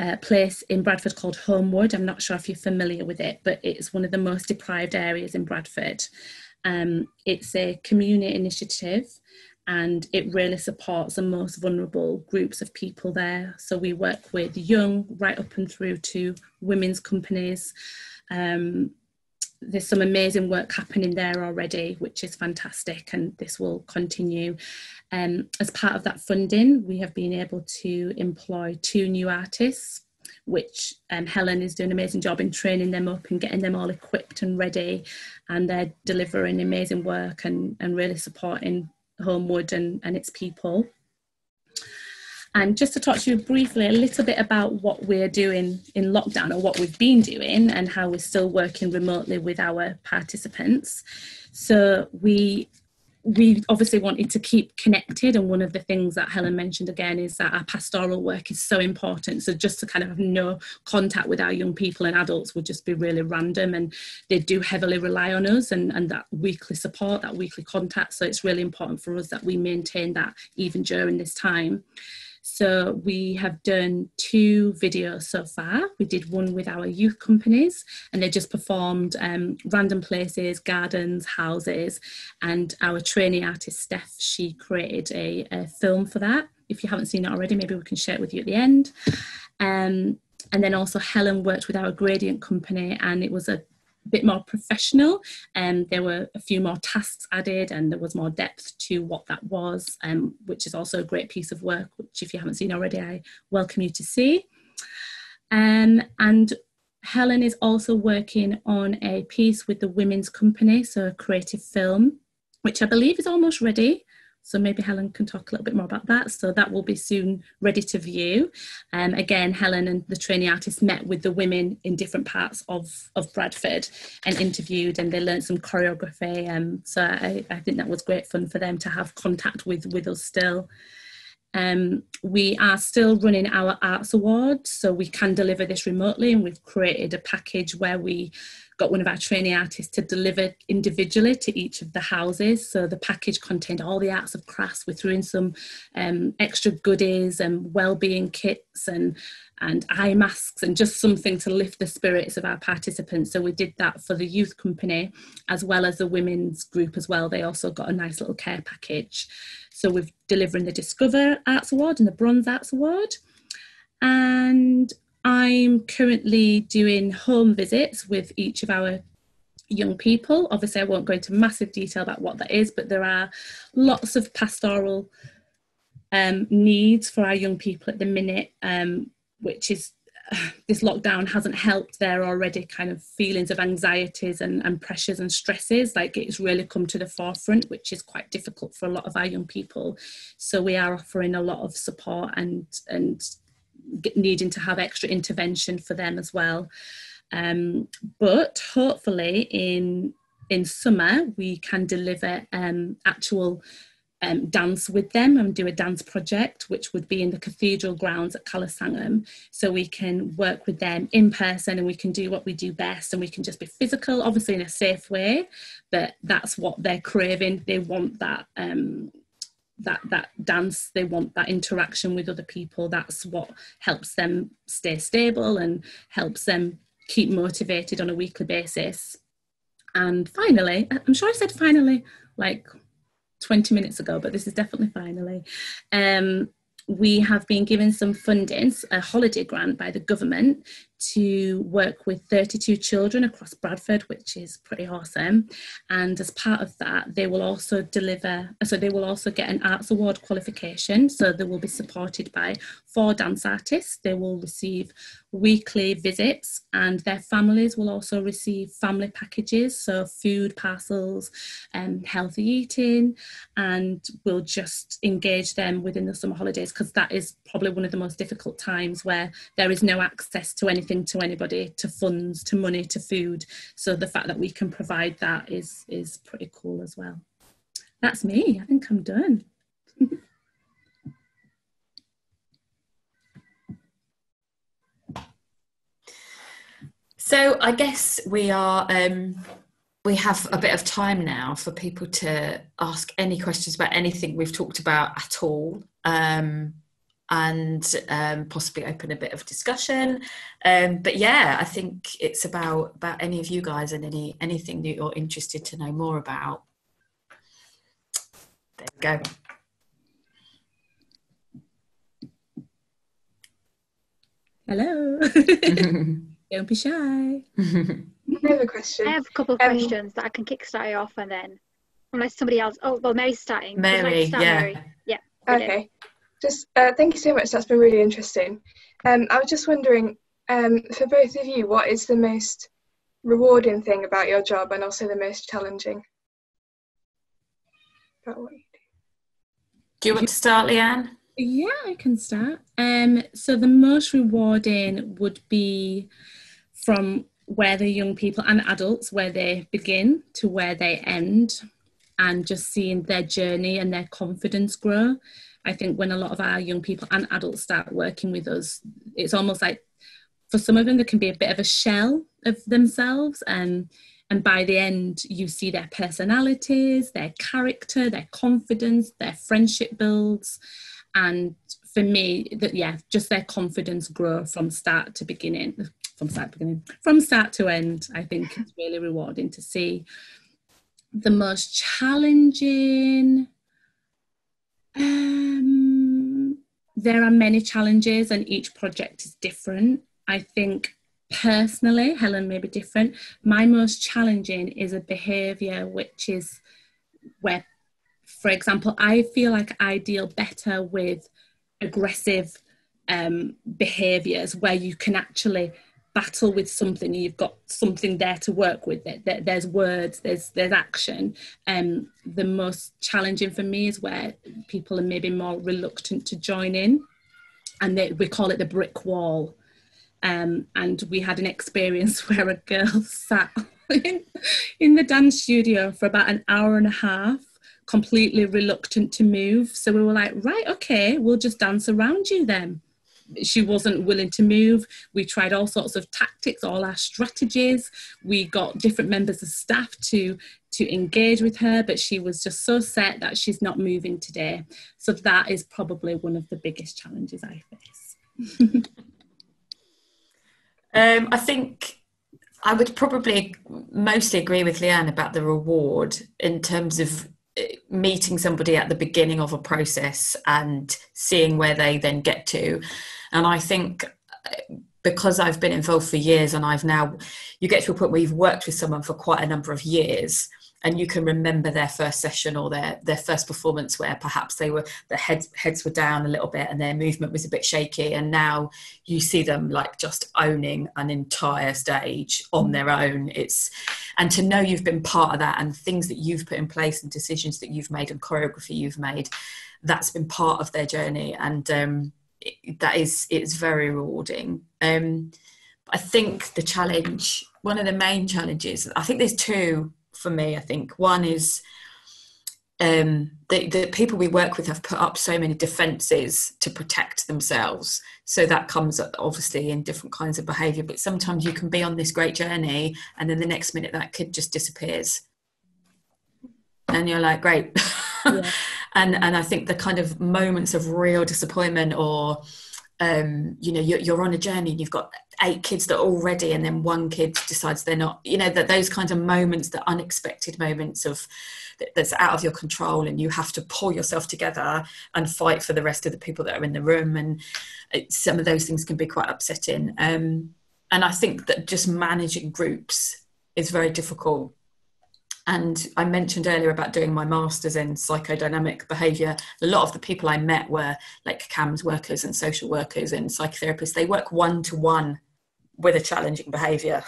uh, place in Bradford called Holme Wood. I'm not sure if you're familiar with it, but it's one of the most deprived areas in Bradford. Um, it's a community initiative and it really supports the most vulnerable groups of people there. So we work with young right up and through to women's companies. Um, there's some amazing work happening there already, which is fantastic, and this will continue. Um, as part of that funding, we have been able to employ two new artists, which um, Helen is doing an amazing job in training them up and getting them all equipped and ready, and they're delivering amazing work and, and really supporting Holme Wood and, and its people. And just to talk to you briefly a little bit about what we're doing in lockdown or what we've been doing and how we're still working remotely with our participants. So we we obviously wanted to keep connected and one of the things that helen mentioned again is that our pastoral work is so important. So just to kind of have no contact with our young people and adults would just be really random and they do heavily rely on us and, and that weekly support that weekly contact. So it's really important for us that we maintain that even during this time so we have done two videos so far. We did one with our youth companies and they just performed um, random places, gardens, houses. And our trainee artist, Steph, she created a, a film for that. If you haven't seen it already, maybe we can share it with you at the end. Um, and then also Helen worked with our Gradient company and it was a bit more professional. And um, there were a few more tasks added and there was more depth to what that was um, which is also a great piece of work which if you haven't seen already i welcome you to see. Um, and helen is also working on a piece with the women's company so a creative film which i believe is almost ready so maybe Helen can talk a little bit more about that. So that will be soon ready to view. Um, again, Helen and the trainee artists met with the women in different parts of, of Bradford and interviewed and they learned some choreography. Um, so I, I think that was great fun for them to have contact with, with us still. Um, we are still running our arts award, so we can deliver this remotely, and we've created a package where we got one of our trainee artists to deliver individually to each of the houses. So the package contained all the arts of crafts. We threw in some um, extra goodies and well-being kits and and eye masks and just something to lift the spirits of our participants. So we did that for the youth company as well as the women's group as well. They also got a nice little care package. So we're delivering the Discover Arts Award and the Bronze Arts Award. And I'm currently doing home visits with each of our young people. Obviously, I won't go into massive detail about what that is, but there are lots of pastoral um, needs for our young people at the minute, um, which is this lockdown hasn't helped their already kind of feelings of anxieties and, and pressures and stresses. Like it's really come to the forefront, which is quite difficult for a lot of our young people. So we are offering a lot of support and and needing to have extra intervention for them as well. Um, but hopefully in in summer we can deliver um, actual um, dance with them and do a dance project, which would be in the cathedral grounds at Kala Sangam. So we can work with them in person and we can do what we do best and we can just be physical, obviously in a safe way, but that's what they're craving. They want that. Um, that that dance they want that interaction with other people that's what helps them stay stable and helps them keep motivated on a weekly basis and finally i'm sure i said finally like 20 minutes ago, but this is definitely finally. Um, we have been given some funding, a holiday grant by the government to work with 32 children across Bradford, which is pretty awesome. And as part of that, they will also deliver, so they will also get an Arts Award qualification. So they will be supported by four dance artists. They will receive weekly visits, and their families will also receive family packages, so food parcels and um, healthy eating, and we'll just engage them within the summer holidays because that is probably one of the most difficult times where there is no access to anything to anybody, to funds, to money, to food. So the fact that we can provide that is is pretty cool as well. That's me. I think I'm done. So I guess we are um, we have a bit of time now for people to ask any questions about anything we've talked about at all. Um, and um, possibly open a bit of discussion. Um, but yeah, I think it's about about any of you guys and any anything that you're interested to know more about. There we go. Hello. Don't be shy. I have a question. I have a couple of um, questions that I can kickstart off and then, unless somebody else. Oh, well, Mary's starting. Mary, start yeah. Mary? Yeah. Okay. Just uh, thank you so much. That's been really interesting. Um, I was just wondering, um, for both of you, what is the most rewarding thing about your job and also the most challenging? About what you do. Do you want to start, Leanne? Yeah, I can start. Um, so the most rewarding would be from where the young people and adults where they begin to where they end and just seeing their journey and their confidence grow i think when a lot of our young people and adults start working with us it's almost like for some of them there can be a bit of a shell of themselves. And and by the end you see their personalities their character their confidence their friendship builds. And for me that yeah just their confidence grow from start to beginning from start to beginning from start to end i think it's really rewarding to see the most challenging um, there are many challenges and each project is different. I think personally helen may be different. My most challenging is a behavior which is where for example i feel like i deal better with aggressive um, behaviors where you can actually battle with something you've got something there to work with there, there's words there's there's action um the most challenging for me is where people are maybe more reluctant to join in and they, we call it the brick wall um and we had an experience where a girl sat in, in the dance studio for about an hour and a half completely reluctant to move. So we were like, right, okay, we'll just dance around you then. She wasn't willing to move. We tried all sorts of tactics, all our strategies. We got different members of staff to to engage with her, but she was just so set that she's not moving today. So that is probably one of the biggest challenges I face. um, I think I would probably mostly agree with Leanne about the reward in terms of meeting somebody at the beginning of a process and seeing where they then get to. And I think uh, because I've been involved for years and I've now, you get to a point where you've worked with someone for quite a number of years and you can remember their first session or their their first performance where perhaps they were the heads heads were down a little bit and their movement was a bit shaky and now you see them like just owning an entire stage on their own. It's and to know you've been part of that and things that you've put in place and decisions that you've made and choreography you've made that's been part of their journey and um, it, that is it's very rewarding. Um, I think the challenge one of the main challenges I think there's two for me. I think one is um, the, the people we work with have put up so many defenses to protect themselves. So that comes obviously in different kinds of behavior. But sometimes you can be on this great journey, and then the next minute that kid just disappears, and you're like, great. Yeah. and and I think the kind of moments of real disappointment or um, you know you're, you're, on a journey and you've got eight kids that are all ready and then one kid decides they're not you know that those kinds of moments the unexpected moments of that's out of your control and you have to pull yourself together and fight for the rest of the people that are in the room and it, some of those things can be quite upsetting um, and I think that just managing groups is very difficult. And I mentioned earlier about doing my master's in psychodynamic behaviour. A lot of the people I met were like CAMHS workers and social workers and psychotherapists. They work one to one with a challenging behaviour.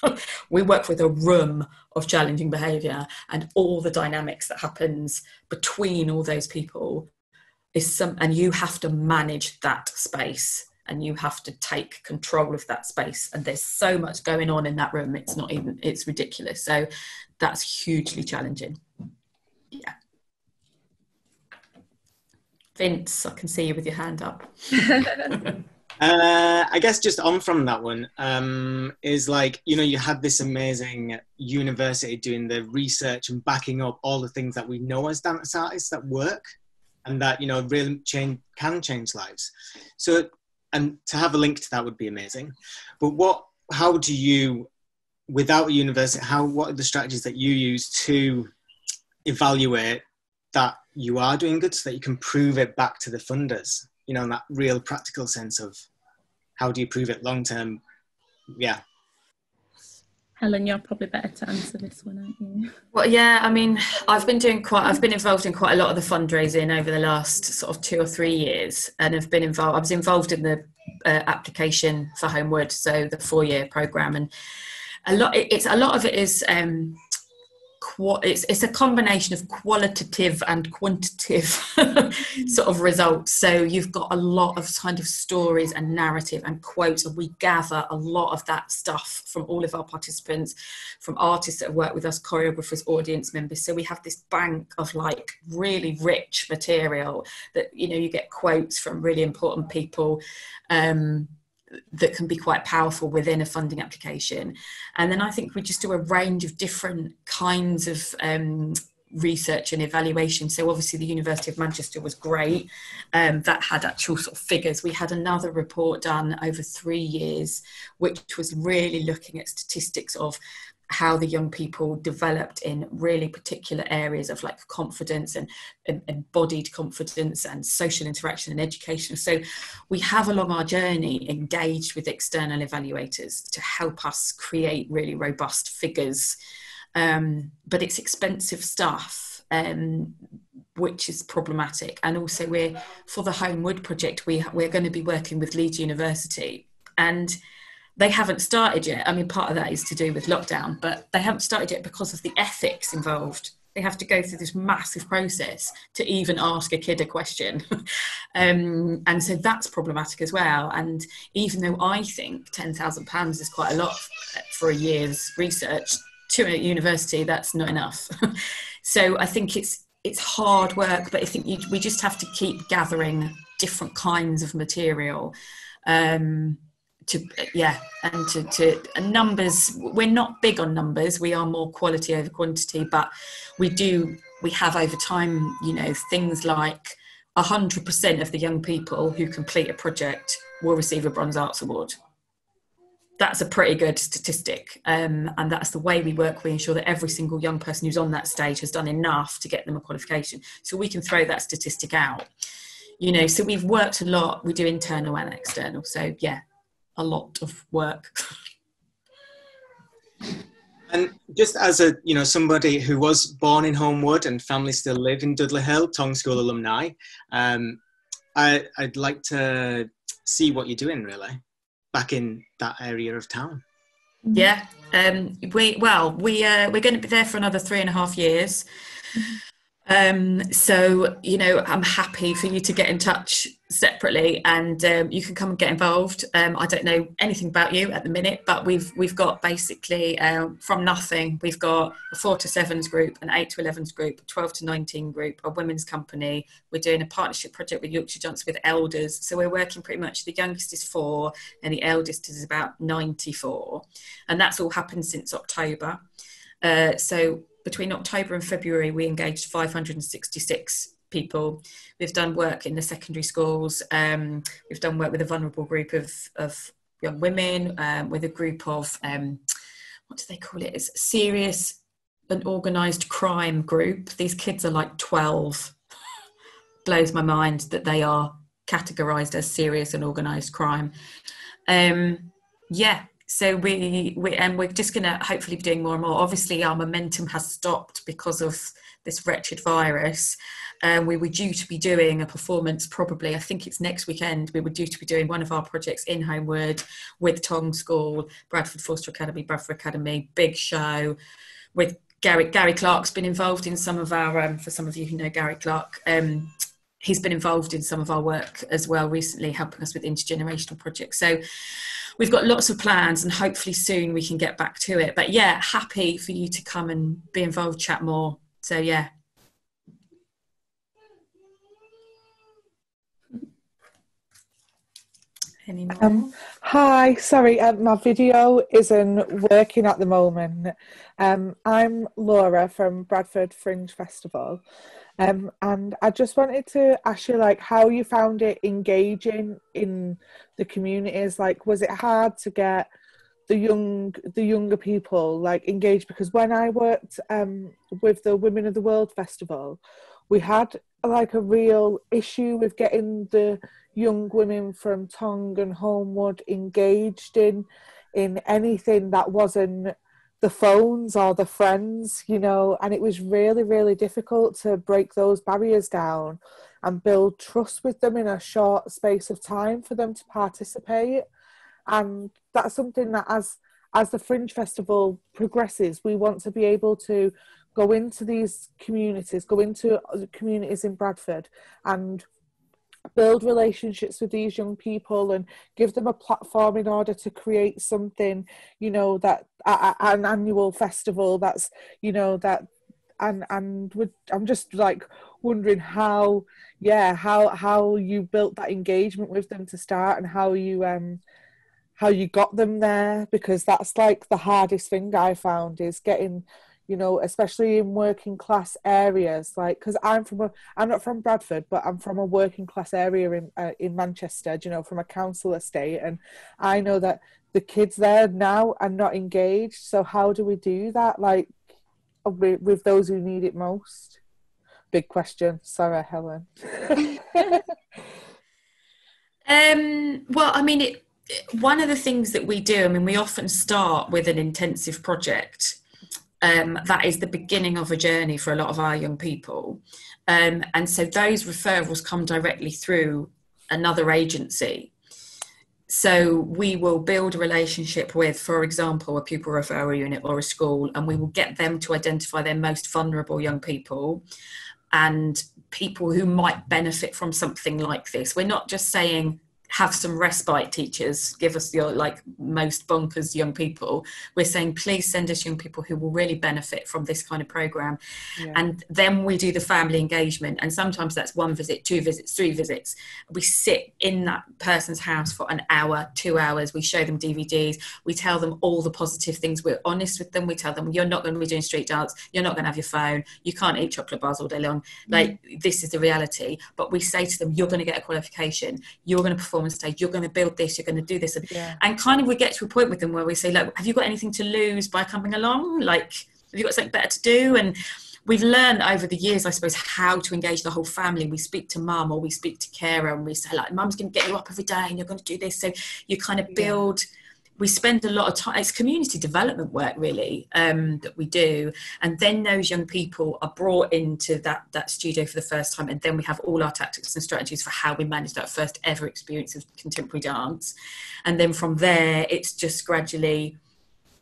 we work with a room of challenging behaviour, and all the dynamics that happens between all those people is some, and you have to manage that space and you have to take control of that space and there's so much going on in that room it's not even it's ridiculous so that's hugely challenging. Yeah. Vince i can see you with your hand up. Uh, i guess just on from that one um, is like you know you had this amazing university doing the research and backing up all the things that we know as dance artists that work and that you know really change can change lives. So and to have a link to that would be amazing. But what, how do you, without a university, how what are the strategies that you use to evaluate that you are doing good, so that you can prove it back to the funders? You know, in that real practical sense of how do you prove it long term? Yeah, Helen, you're probably better to answer this one, aren't you? Well, yeah, I mean, I've been doing quite, I've been involved in quite a lot of the fundraising over the last sort of two or three years, and have been involved. I was involved in the uh, application for Holme Wood, so the four-year program, and a lot. It's a lot of it is um, it's, it's a combination of qualitative and quantitative sort of results. So you've got a lot of kind of stories and narrative and quotes, and we gather a lot of that stuff from all of our participants, from artists that have worked with us, choreographers, audience members. So we have this bank of like really rich material that you know you get quotes from really important people. Um, that can be quite powerful within a funding application. And then I think we just do a range of different kinds of um, research and evaluation. So obviously the University of Manchester was great. Um, that had actual sort of figures. We had another report done over three years, which was really looking at statistics of how the young people developed in really particular areas of like confidence and, embodied confidence and social interaction and education. So we have along our journey engaged with external evaluators to help us create really robust figures. Um, but it's expensive stuff. Um, which is problematic and also we're for the Holme Wood project we we're going to be working with leeds university and they haven't started yet. I mean, part of that is to do with lockdown, but they haven't started yet because of the ethics involved. They have to go through this massive process to even ask a kid a question. um, and so that's problematic as well. And even though I think £10,000 is quite a lot for a year's research, to a university, that's not enough. so I think it's it's hard work, but I think you, we just have to keep gathering different kinds of material. Um, to yeah and to, to numbers we're not big on numbers. We are more quality over quantity but we do we have over time you know things like 100% of the young people who complete a project will receive a bronze arts award. That's a pretty good statistic um, and that's the way we work. We ensure that every single young person who's on that stage has done enough to get them a qualification. So we can throw that statistic out. You know so we've worked a lot. We do internal and external. So yeah a lot of work. and just as a you know somebody who was born in Holme Wood and family still live in Dudley Hill, Tong School alumni, um, I, I'd like to see what you're doing really back in that area of town. Yeah, um, we well we uh, we're going to be there for another three and a half years. Um, so, you know, I'm happy for you to get in touch separately and um, you can come and get involved. Um, I don't know anything about you at the minute, but we've we've got basically uh, from nothing, we've got a four to sevens group, an eight to elevens group, a 12 to 19 group, a women's company. We're doing a partnership project with York St John's with elders. So we're working pretty much, the youngest is four and the eldest is about 94. And that's all happened since October. Uh, so between October and February, we engaged 566 people. We've done work in the secondary schools. Um, we've done work with a vulnerable group of, of young women, um, with a group of, um, what do they call it? It's serious and organised crime group. These kids are like 12. Blows my mind that they are categorised as serious and organised crime. Um, yeah, so we we and we're just going to hopefully be doing more and more. Obviously, our momentum has stopped because of this wretched virus. Um, we were due to be doing a performance probably, I think it's next weekend. We were due to be doing one of our projects in Holme Wood with Tong School, Bradford Forster Academy, Bradford Academy, big show with Gary. Gary Clark's been involved in some of our, um, for some of you who know Gary Clark, um, he's been involved in some of our work as well recently, helping us with intergenerational projects. So we've got lots of plans and hopefully soon we can get back to it. But yeah, happy for you to come and be involved, chat more. So yeah, Um, hi, sorry, uh, my video isn't working at the moment. Um, I'm Laura from Bradford Fringe Festival, um, and I just wanted to ask you, like, how you found it engaging in the communities. Like, was it hard to get the young, the younger people, like, engaged? Because when I worked um, with the Women of the World Festival, we had like a real issue with getting the young women from Tong and Holme Wood engaged in in anything that wasn't the phones or the friends, you know, and it was really, really difficult to break those barriers down and build trust with them in a short space of time for them to participate. And that's something that as as the Fringe Festival progresses, we want to be able to go into these communities, go into uh, communities in Bradford and build relationships with these young people and give them a platform in order to create something you know that an annual festival that's you know that and and would i'm just like wondering how yeah how how you built that engagement with them to start and how you um how you got them there because that's like the hardest thing i found is getting you know, especially in working class areas. Like, because I'm from a, I'm not from Bradford, but I'm from a working class area in uh, in Manchester. You know, from a council estate, and I know that the kids there now are not engaged. So how do we do that? Like, with, with those who need it most. Big question. Sorry, Helen. um. Well, I mean, it, one of the things that we do. I mean, we often start with an intensive project um, that is the beginning of a journey for a lot of our young people. Um, and so those referrals come directly through another agency. So we will build a relationship with, for example, a pupil referral unit or a school, and we will get them to identify their most vulnerable young people and people who might benefit from something like this. We're not just saying, have some respite teachers give us your like most bonkers young people. We're saying please send us young people who will really benefit from this kind of program. Yeah. and then we do the family engagement and sometimes that's one visit two visits three visits. We sit in that person's house for an hour two hours. We show them dvds we tell them all the positive things. We're honest with them. We tell them you're not going to be doing street dance. You're not going to have your phone. You can't eat chocolate bars all day long. Mm. like mm. this is the reality. But we say to them you're going to get a qualification. You're going to perform performance stage you're going to build this you're going to do this and, yeah. and kind of we get to a point with them where we say like have you got anything to lose by coming along like have you got something better to do and we've learned over the years, I suppose, how to engage the whole family. We speak to mum or we speak to carer and we say, like, mum's going to get you up every day and you're going to do this. So you kind of build. Yeah we spend a lot of time it's community development work really um, that we do. And then those young people are brought into that that studio for the first time and then we have all our tactics and strategies for how we manage that first ever experience of contemporary dance. And then from there it's just gradually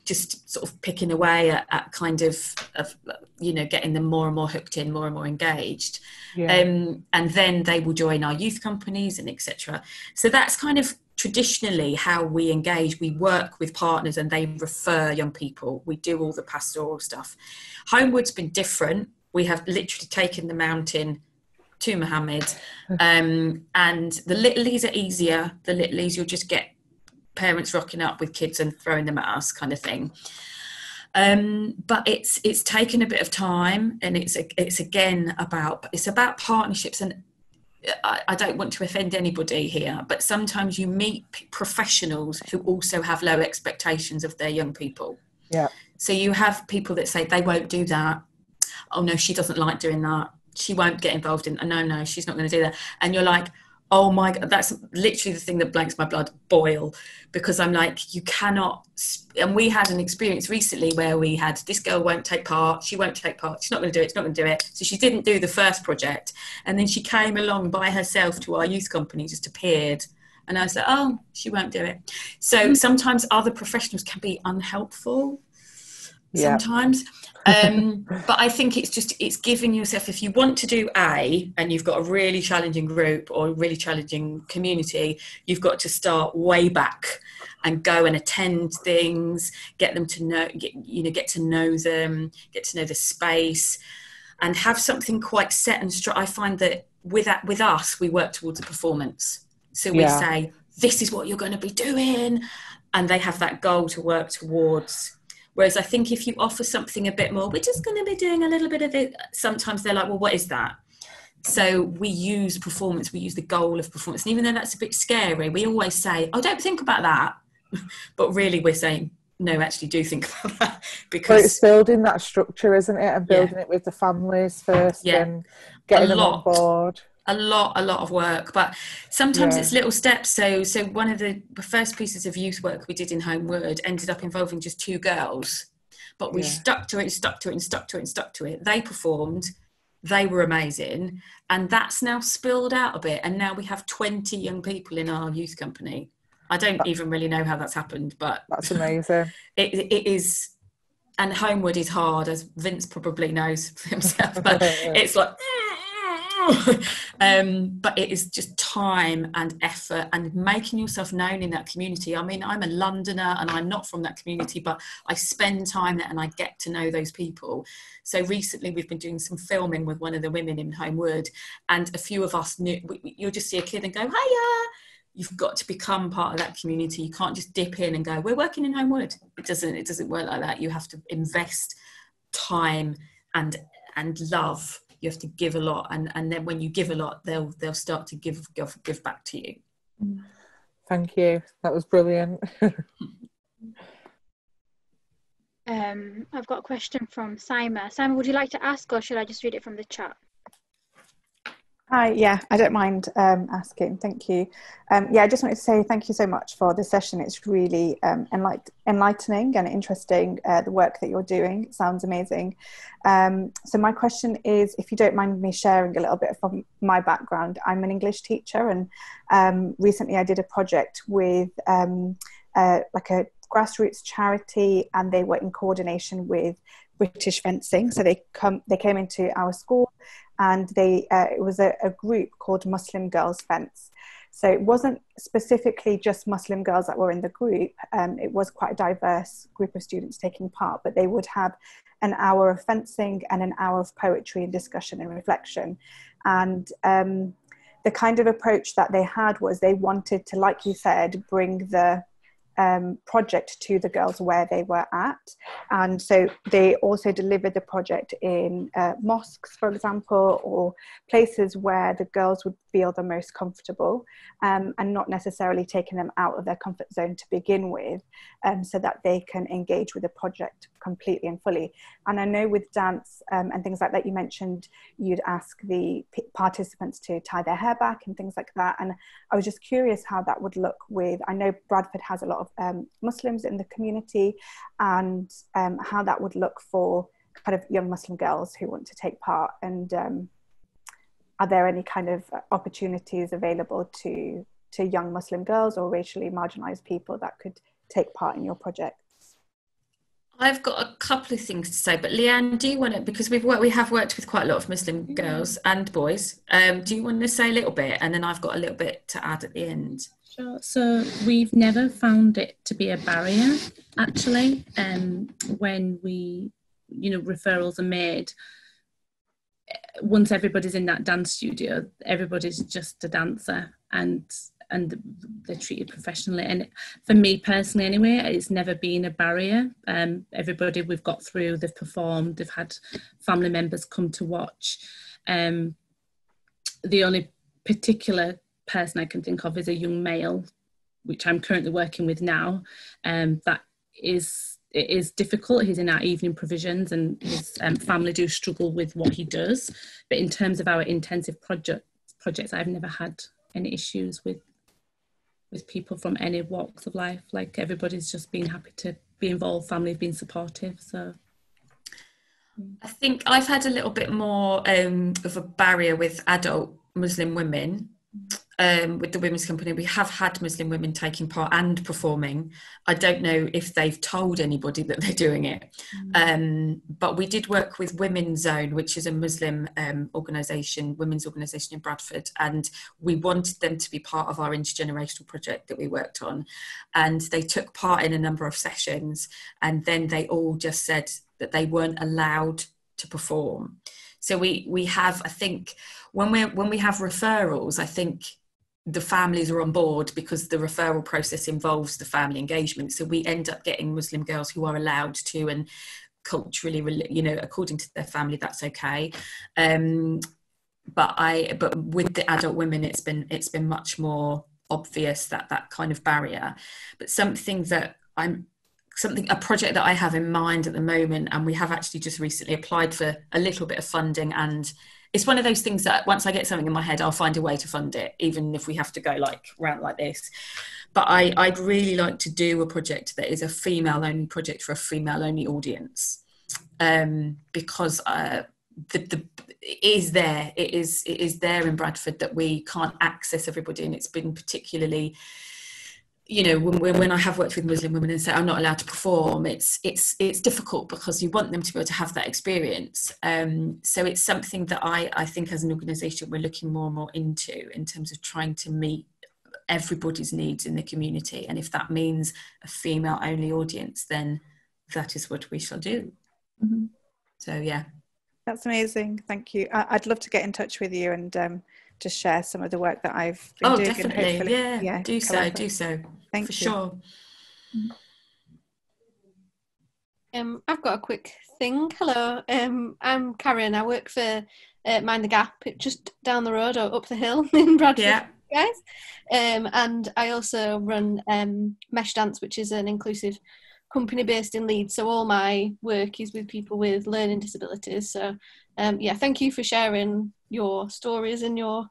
just sort of picking away at, at kind of, of, you know getting them more and more hooked in more and more engaged. Yeah. um, and then they will join our youth companies and etc so that's kind of traditionally how we engage we work with partners and they refer young people. We do all the pastoral stuff. Holme Wood's been different. We have literally taken the mountain to Mohammed um, and the littlies are easier. The littlies you'll just get parents rocking up with kids and throwing them at us kind of thing. Um, but it's it's taken a bit of time and it's it's again about it's about partnerships and I, don't want to offend anybody here, but sometimes you meet professionals who also have low expectations of their young people. Yeah. So you have people that say they won't do that. Oh no, she doesn't like doing that. She won't get involved in. No, no, she's not going to do that. And you're like, oh my god that's literally the thing that blanks my blood boil because i'm like you cannot and we had an experience recently where we had this girl won't take part she won't take part she's not going to do it she's not going to do it. So she didn't do the first project and then she came along by herself to our youth company just appeared and i was like oh she won't do it. So mm-hmm. sometimes other professionals can be unhelpful yeah. sometimes um, but I think it's just it's giving yourself if you want to do A and you've got a really challenging group or a really challenging community, you've got to start way back and go and attend things, get them to know, get, you know, get to know them, get to know the space, and have something quite set and straight. I find that with that, with us, we work towards a performance. So we yeah. say, "This is what you're going to be doing," and they have that goal to work towards Whereas I think if you offer something a bit more, we're just going to be doing a little bit of it. Sometimes they're like, well, what is that? So we use performance, we use the goal of performance. And even though that's a bit scary, we always say, oh, don't think about that. but really, we're saying, no, actually do think about that. Because well, it's building that structure, isn't it? And building yeah. it with the families first yeah. and getting them on board a lot a lot of work but sometimes yeah. it's little steps so so one of the first pieces of youth work we did in Holme Wood ended up involving just two girls but we yeah. stuck to it and stuck to it and stuck to it and stuck to it they performed they were amazing and that's now spilled out a bit and now we have 20 young people in our youth company i don't even really know how that's happened but that's amazing it, it is and Holme Wood is hard as vince probably knows himself but it's like eh, um, but it is just time and effort and making yourself known in that community. I mean, I'm a Londoner and I'm not from that community, but I spend time there and I get to know those people. So recently, we've been doing some filming with one of the women in Holme Wood, and a few of us knew you'll just see a kid and go, "Hiya." You've got to become part of that community. You can't just dip in and go, "We're working in Holme Wood." It doesn't. It doesn't work like that. You have to invest time and and love you have to give a lot and and then when you give a lot they'll they'll start to give give, give back to you. Thank you. That was brilliant. Um i've got a question from simon. Simon would you like to ask or should i just read it from the chat Hi, yeah, I don't mind um, asking. Thank you. Um, yeah, I just wanted to say thank you so much for this session. It's really um, enlight- enlightening and interesting, uh, the work that you're doing. It sounds amazing. Um, so, my question is if you don't mind me sharing a little bit from my background, I'm an English teacher, and um, recently I did a project with um, uh, like a grassroots charity, and they were in coordination with British fencing. So they come, they came into our school and they uh, it was a, a, group called Muslim Girls Fence. So it wasn't specifically just Muslim girls that were in the group. Um, it was quite a diverse group of students taking part, but they would have an hour of fencing and an hour of poetry and discussion and reflection. And um, the kind of approach that they had was they wanted to, like you said, bring the um, project to the girls where they were at. And so they also delivered the project in uh, mosques, for example, or places where the girls would feel the most comfortable um, and not necessarily taking them out of their comfort zone to begin with um, so that they can engage with the project completely and fully. And I know with dance um, and things like that, you mentioned you'd ask the p- participants to tie their hair back and things like that. And I was just curious how that would look with, I know Bradford has a lot of um, Muslims in the community and um, how that would look for kind of young Muslim girls who want to take part and um, are there any kind of opportunities available to to young Muslim girls or racially marginalized people that could take part in your projects? I've got a couple of things to say, but Leanne, do you want to, because we've worked, we have worked with quite a lot of Muslim mm. girls and boys. Um, do you want to say a little bit, and then I've got a little bit to add at the end. Sure. So we've never found it to be a barrier, actually. Um, when we, you know, referrals are made, once everybody's in that dance studio, everybody's just a dancer, and and they're treated professionally. And for me personally, anyway, it's never been a barrier. Um, everybody we've got through, they've performed, they've had family members come to watch. Um, the only particular person I can think of is a young male, which I'm currently working with now. Um, that is it is difficult. He's in our evening provisions, and his um, family do struggle with what he does. But in terms of our intensive project projects, I've never had any issues with with people from any walks of life. Like everybody's just been happy to be involved, Family have been supportive. So I think I've had a little bit more um, of a barrier with adult Muslim women um, with the Women's Company, we have had Muslim women taking part and performing. I don't know if they've told anybody that they're doing it, mm. um, but we did work with Women's Zone, which is a Muslim um, organisation, women's organisation in Bradford, and we wanted them to be part of our intergenerational project that we worked on. And they took part in a number of sessions, and then they all just said that they weren't allowed to perform. So we we have, I think, when we when we have referrals, I think the families are on board because the referral process involves the family engagement. So we end up getting Muslim girls who are allowed to and culturally, you know, according to their family, that's okay. Um, but I, but with the adult women, it's been it's been much more obvious that that kind of barrier. But something that I'm something a project that I have in mind at the moment, and we have actually just recently applied for a little bit of funding and it's one of those things that once I get something in my head, I'll find a way to fund it, even if we have to go like round like this. But I, I'd really like to do a project that is a female only project for a female only audience. Um, because uh, the, the it is there, it is it is there in Bradford that we can't access everybody, and it's been particularly you know when, when I have worked with Muslim women and say I'm not allowed to perform it's it's it's difficult because you want them to be able to have that experience um, so it's something that I I think as an organization we're looking more and more into in terms of trying to meet everybody's needs in the community and if that means a female only audience then that is what we shall do mm-hmm. so yeah that's amazing thank you I- would love to get in touch with you and um, to share some of the work that I've been oh, doing. definitely. Yeah, yeah, do so, do so. Thank For you. sure. Um, I've got a quick thing. Hello, um, I'm Karen. I work for uh, Mind the Gap, just down the road or up the hill in Bradford. Yeah. Guys, um, and I also run um, Mesh Dance, which is an inclusive company based in Leeds. So all my work is with people with learning disabilities. So um, yeah, thank you for sharing your stories and your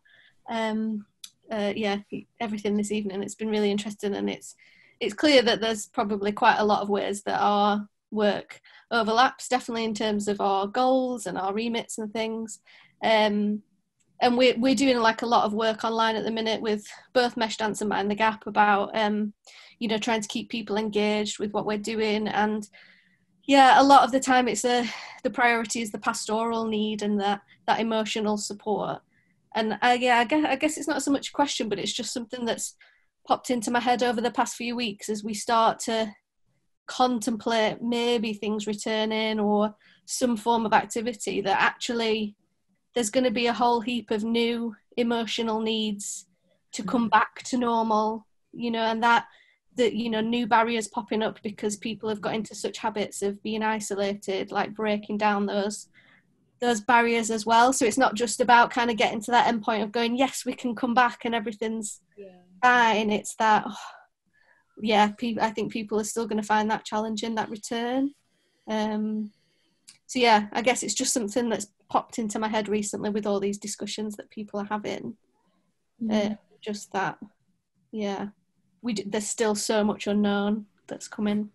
um, uh, yeah everything this evening. It's been really interesting, and it's it's clear that there's probably quite a lot of ways that our work overlaps, definitely in terms of our goals and our remits and things. Um, and we're we're doing like a lot of work online at the minute with both Mesh Dance and Mind the Gap about um, you know trying to keep people engaged with what we're doing and yeah a lot of the time it's a the priority is the pastoral need and that that emotional support and uh, yeah I guess, I guess it's not so much a question but it's just something that's popped into my head over the past few weeks as we start to contemplate maybe things returning or some form of activity that actually there's going to be a whole heap of new emotional needs to come mm. back to normal you know and that that you know new barriers popping up because people have got into such habits of being isolated like breaking down those those barriers as well. So it's not just about kind of getting to that end point of going yes we can come back and everything's yeah. fine. It's that oh, yeah people i think people are still going to find that challenging that return. Um so yeah i guess it's just something that's popped into my head recently with all these discussions that people are having. Uh, just that yeah. We there's still so much unknown that's coming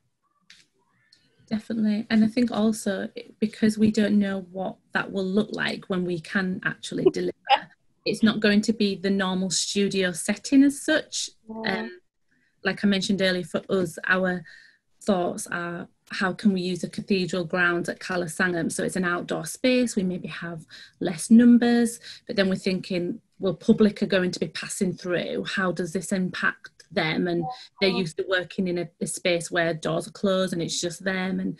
definitely and i think also because we don't know what that will look like when we can actually deliver it's not going to be the normal studio setting as such yeah. um, like i mentioned earlier for us our thoughts are how can we use a cathedral ground at Kala Sangam? So it's an outdoor space, we maybe have less numbers, but then we're thinking, well, public are going to be passing through. How does this impact them and they're used to working in a, a, space where doors are closed and it's just them. And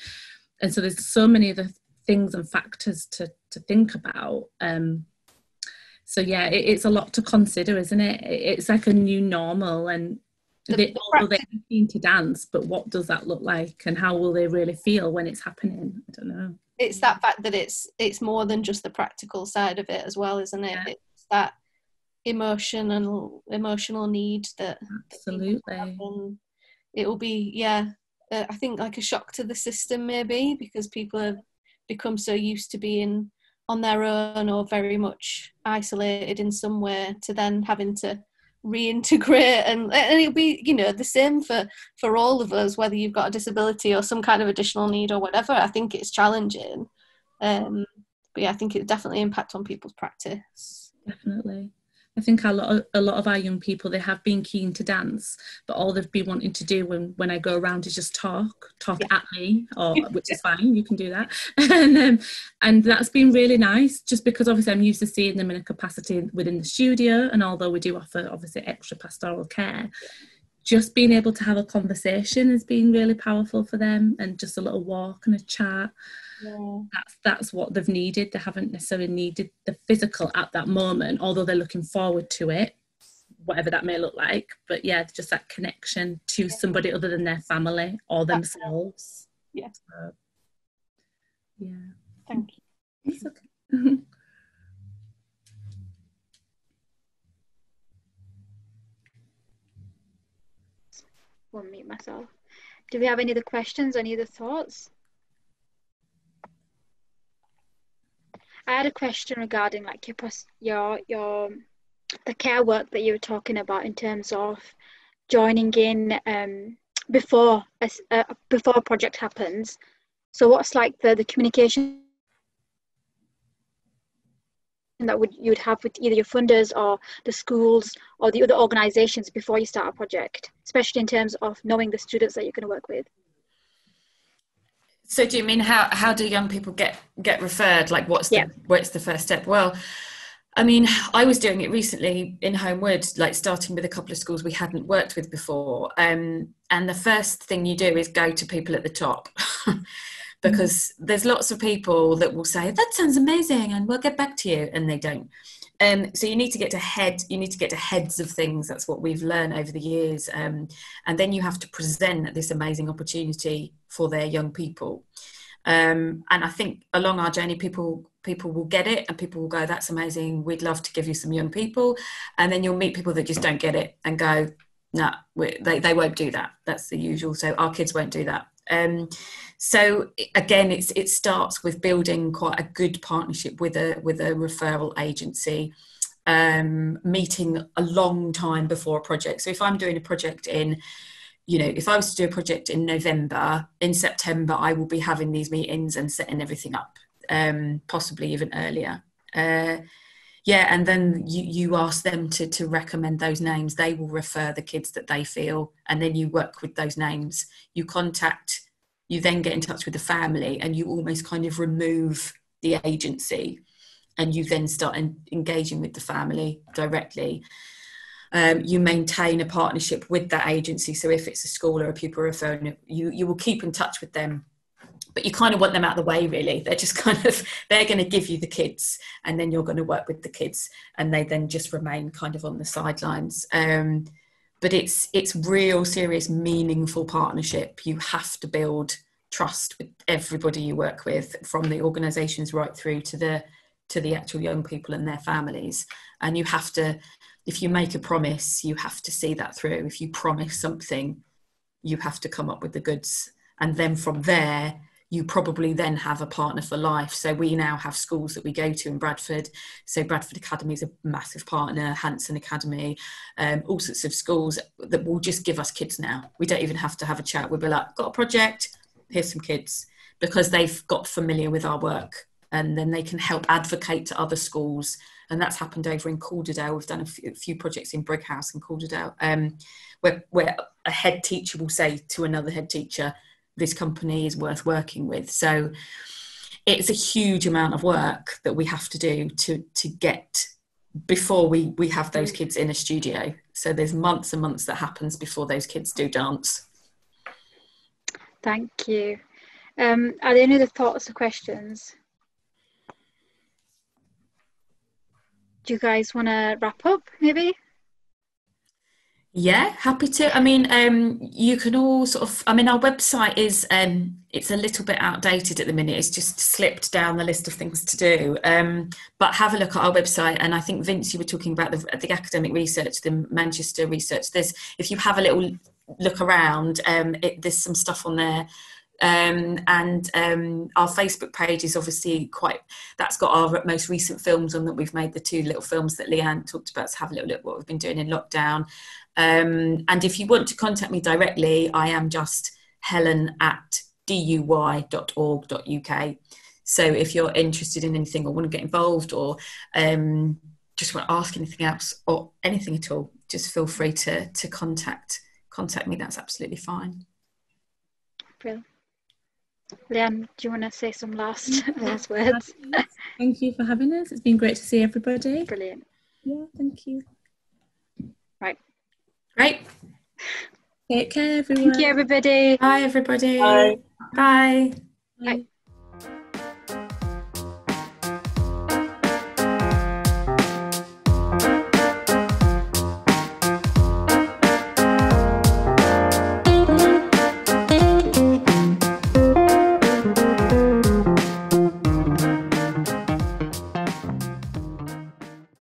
and so there's so many other things and factors to to think about. Um so yeah it, it's a lot to consider isn't it? It's like a new normal and the, they, although they're keen to dance but what does that look like and how will they really feel when it's happening? I don't know. It's that fact that it's it's more than just the practical side of it as well isn't it? Yeah. it's that emotional emotional need that absolutely. it will be yeah uh, i think like a shock to the system maybe because people have become so used to being on their own or very much isolated in some way to then having to reintegrate. And and it'll be you know the same for for all of us whether you've got a disability or some kind of additional need or whatever. I think it's challenging. Um but yeah i think it definitely impact on people's practice. Definitely I think a lot, of, a lot of our young people they have been keen to dance, but all they've been wanting to do when, when I go around is just talk, talk yeah. at me, or which is fine, you can do that, and um, and that's been really nice. Just because obviously I'm used to seeing them in a capacity within the studio, and although we do offer obviously extra pastoral care, just being able to have a conversation has been really powerful for them, and just a little walk and a chat yeah. that's that's what they've needed. They haven't necessarily needed the physical at that moment although they're looking forward to it whatever that may look like. But yeah just that connection to somebody other than their family or themselves. Yeah. So, yeah. Thank you. It's okay. Won't meet myself. Do we have any other questions any other thoughts I had a question regarding like your your your the care work that you were talking about in terms of joining in um, before a, uh, before a project happens. So what's like the, the communication that would you would have with either your funders or the schools or the other organisations before you start a project, especially in terms of knowing the students that you're going to work with? So do you mean how how do young people get get referred? Like what's the yeah. what's the first step? Well, I mean, I was doing it recently in Holme Wood, like starting with a couple of schools we hadn't worked with before. Um, and the first thing you do is go to people at the top. because mm-hmm. there's lots of people that will say that sounds amazing and we'll get back to you and they don't um, so you need to get to head you need to get to heads of things. That's what we've learned over the years. Um, and then you have to present this amazing opportunity for their young people. Um, and i think along our journey people people will get it and people will go that's amazing. We'd love to give you some young people. And then you'll meet people that just don't get it and go no they, they won't do that. That's the usual. So our kids won't do that um, so again, it's it starts with building quite a good partnership with a with a referral agency, um, meeting a long time before a project. So if I'm doing a project in you know, if I was to do a project in November, in September, I will be having these meetings and setting everything up, um, possibly even earlier. Uh, yeah, and then you, you ask them to, to recommend those names. They will refer the kids that they feel, and then you work with those names. You contact you then get in touch with the family and you almost kind of remove the agency and you then start en- engaging with the family directly. Um, you maintain a partnership with that agency. So if it's a school or a pupil referring, you you will keep in touch with them, but you kind of want them out of the way. Really, they're just kind of they're going to give you the kids, and then you're going to work with the kids, and they then just remain kind of on the sidelines. Um, but it's it's real serious meaningful partnership you have to build trust with everybody you work with from the organizations right through to the to the actual young people and their families and you have to if you make a promise you have to see that through if you promise something you have to come up with the goods and then from there you probably then have a partner for life. So we now have schools that we go to in Bradford. So Bradford Academy is a massive partner, Hanson Academy, um, all sorts of schools that will just give us kids now. We don't even have to have a chat. We'll be like, got a project, here's some kids, because they've got familiar with our work and then they can help advocate to other schools. And that's happened over in Calderdale. We've done a few, projects in Brighouse and Calderdale, um, where, where a head teacher will say to another head teacher, this company is worth working with. So it's a huge amount of work that we have to do to to get before we we have those kids in a studio. So there's months and months that happens before those kids do dance. Thank you. Um, are there any other thoughts or questions? Do you guys want to wrap up, maybe? Yeah, happy to. I mean, um, you can all sort of. I mean, our website is um, it's a little bit outdated at the minute. It's just slipped down the list of things to do. Um, but have a look at our website, and I think Vince, you were talking about the, the academic research, the Manchester research. There's if you have a little look around, um, it, there's some stuff on there Um, and um, our Facebook page is obviously quite, that's got our most recent films on that we've made, the two little films that Leanne talked about, to have a little look at what we've been doing in lockdown. Um, and if you want to contact me directly, I am just helen at duy.org.uk. So if you're interested in anything or want to get involved or um, just want to ask anything else or anything at all, just feel free to, to contact contact me. That's absolutely fine. Brilliant. Leanne, do you want to say some last last words? Thank you for having us. It's been great to see everybody. Brilliant. Yeah, thank you. Right. Great. Take care, everyone. Thank you, everybody. Bye, everybody. Bye. Bye. Bye.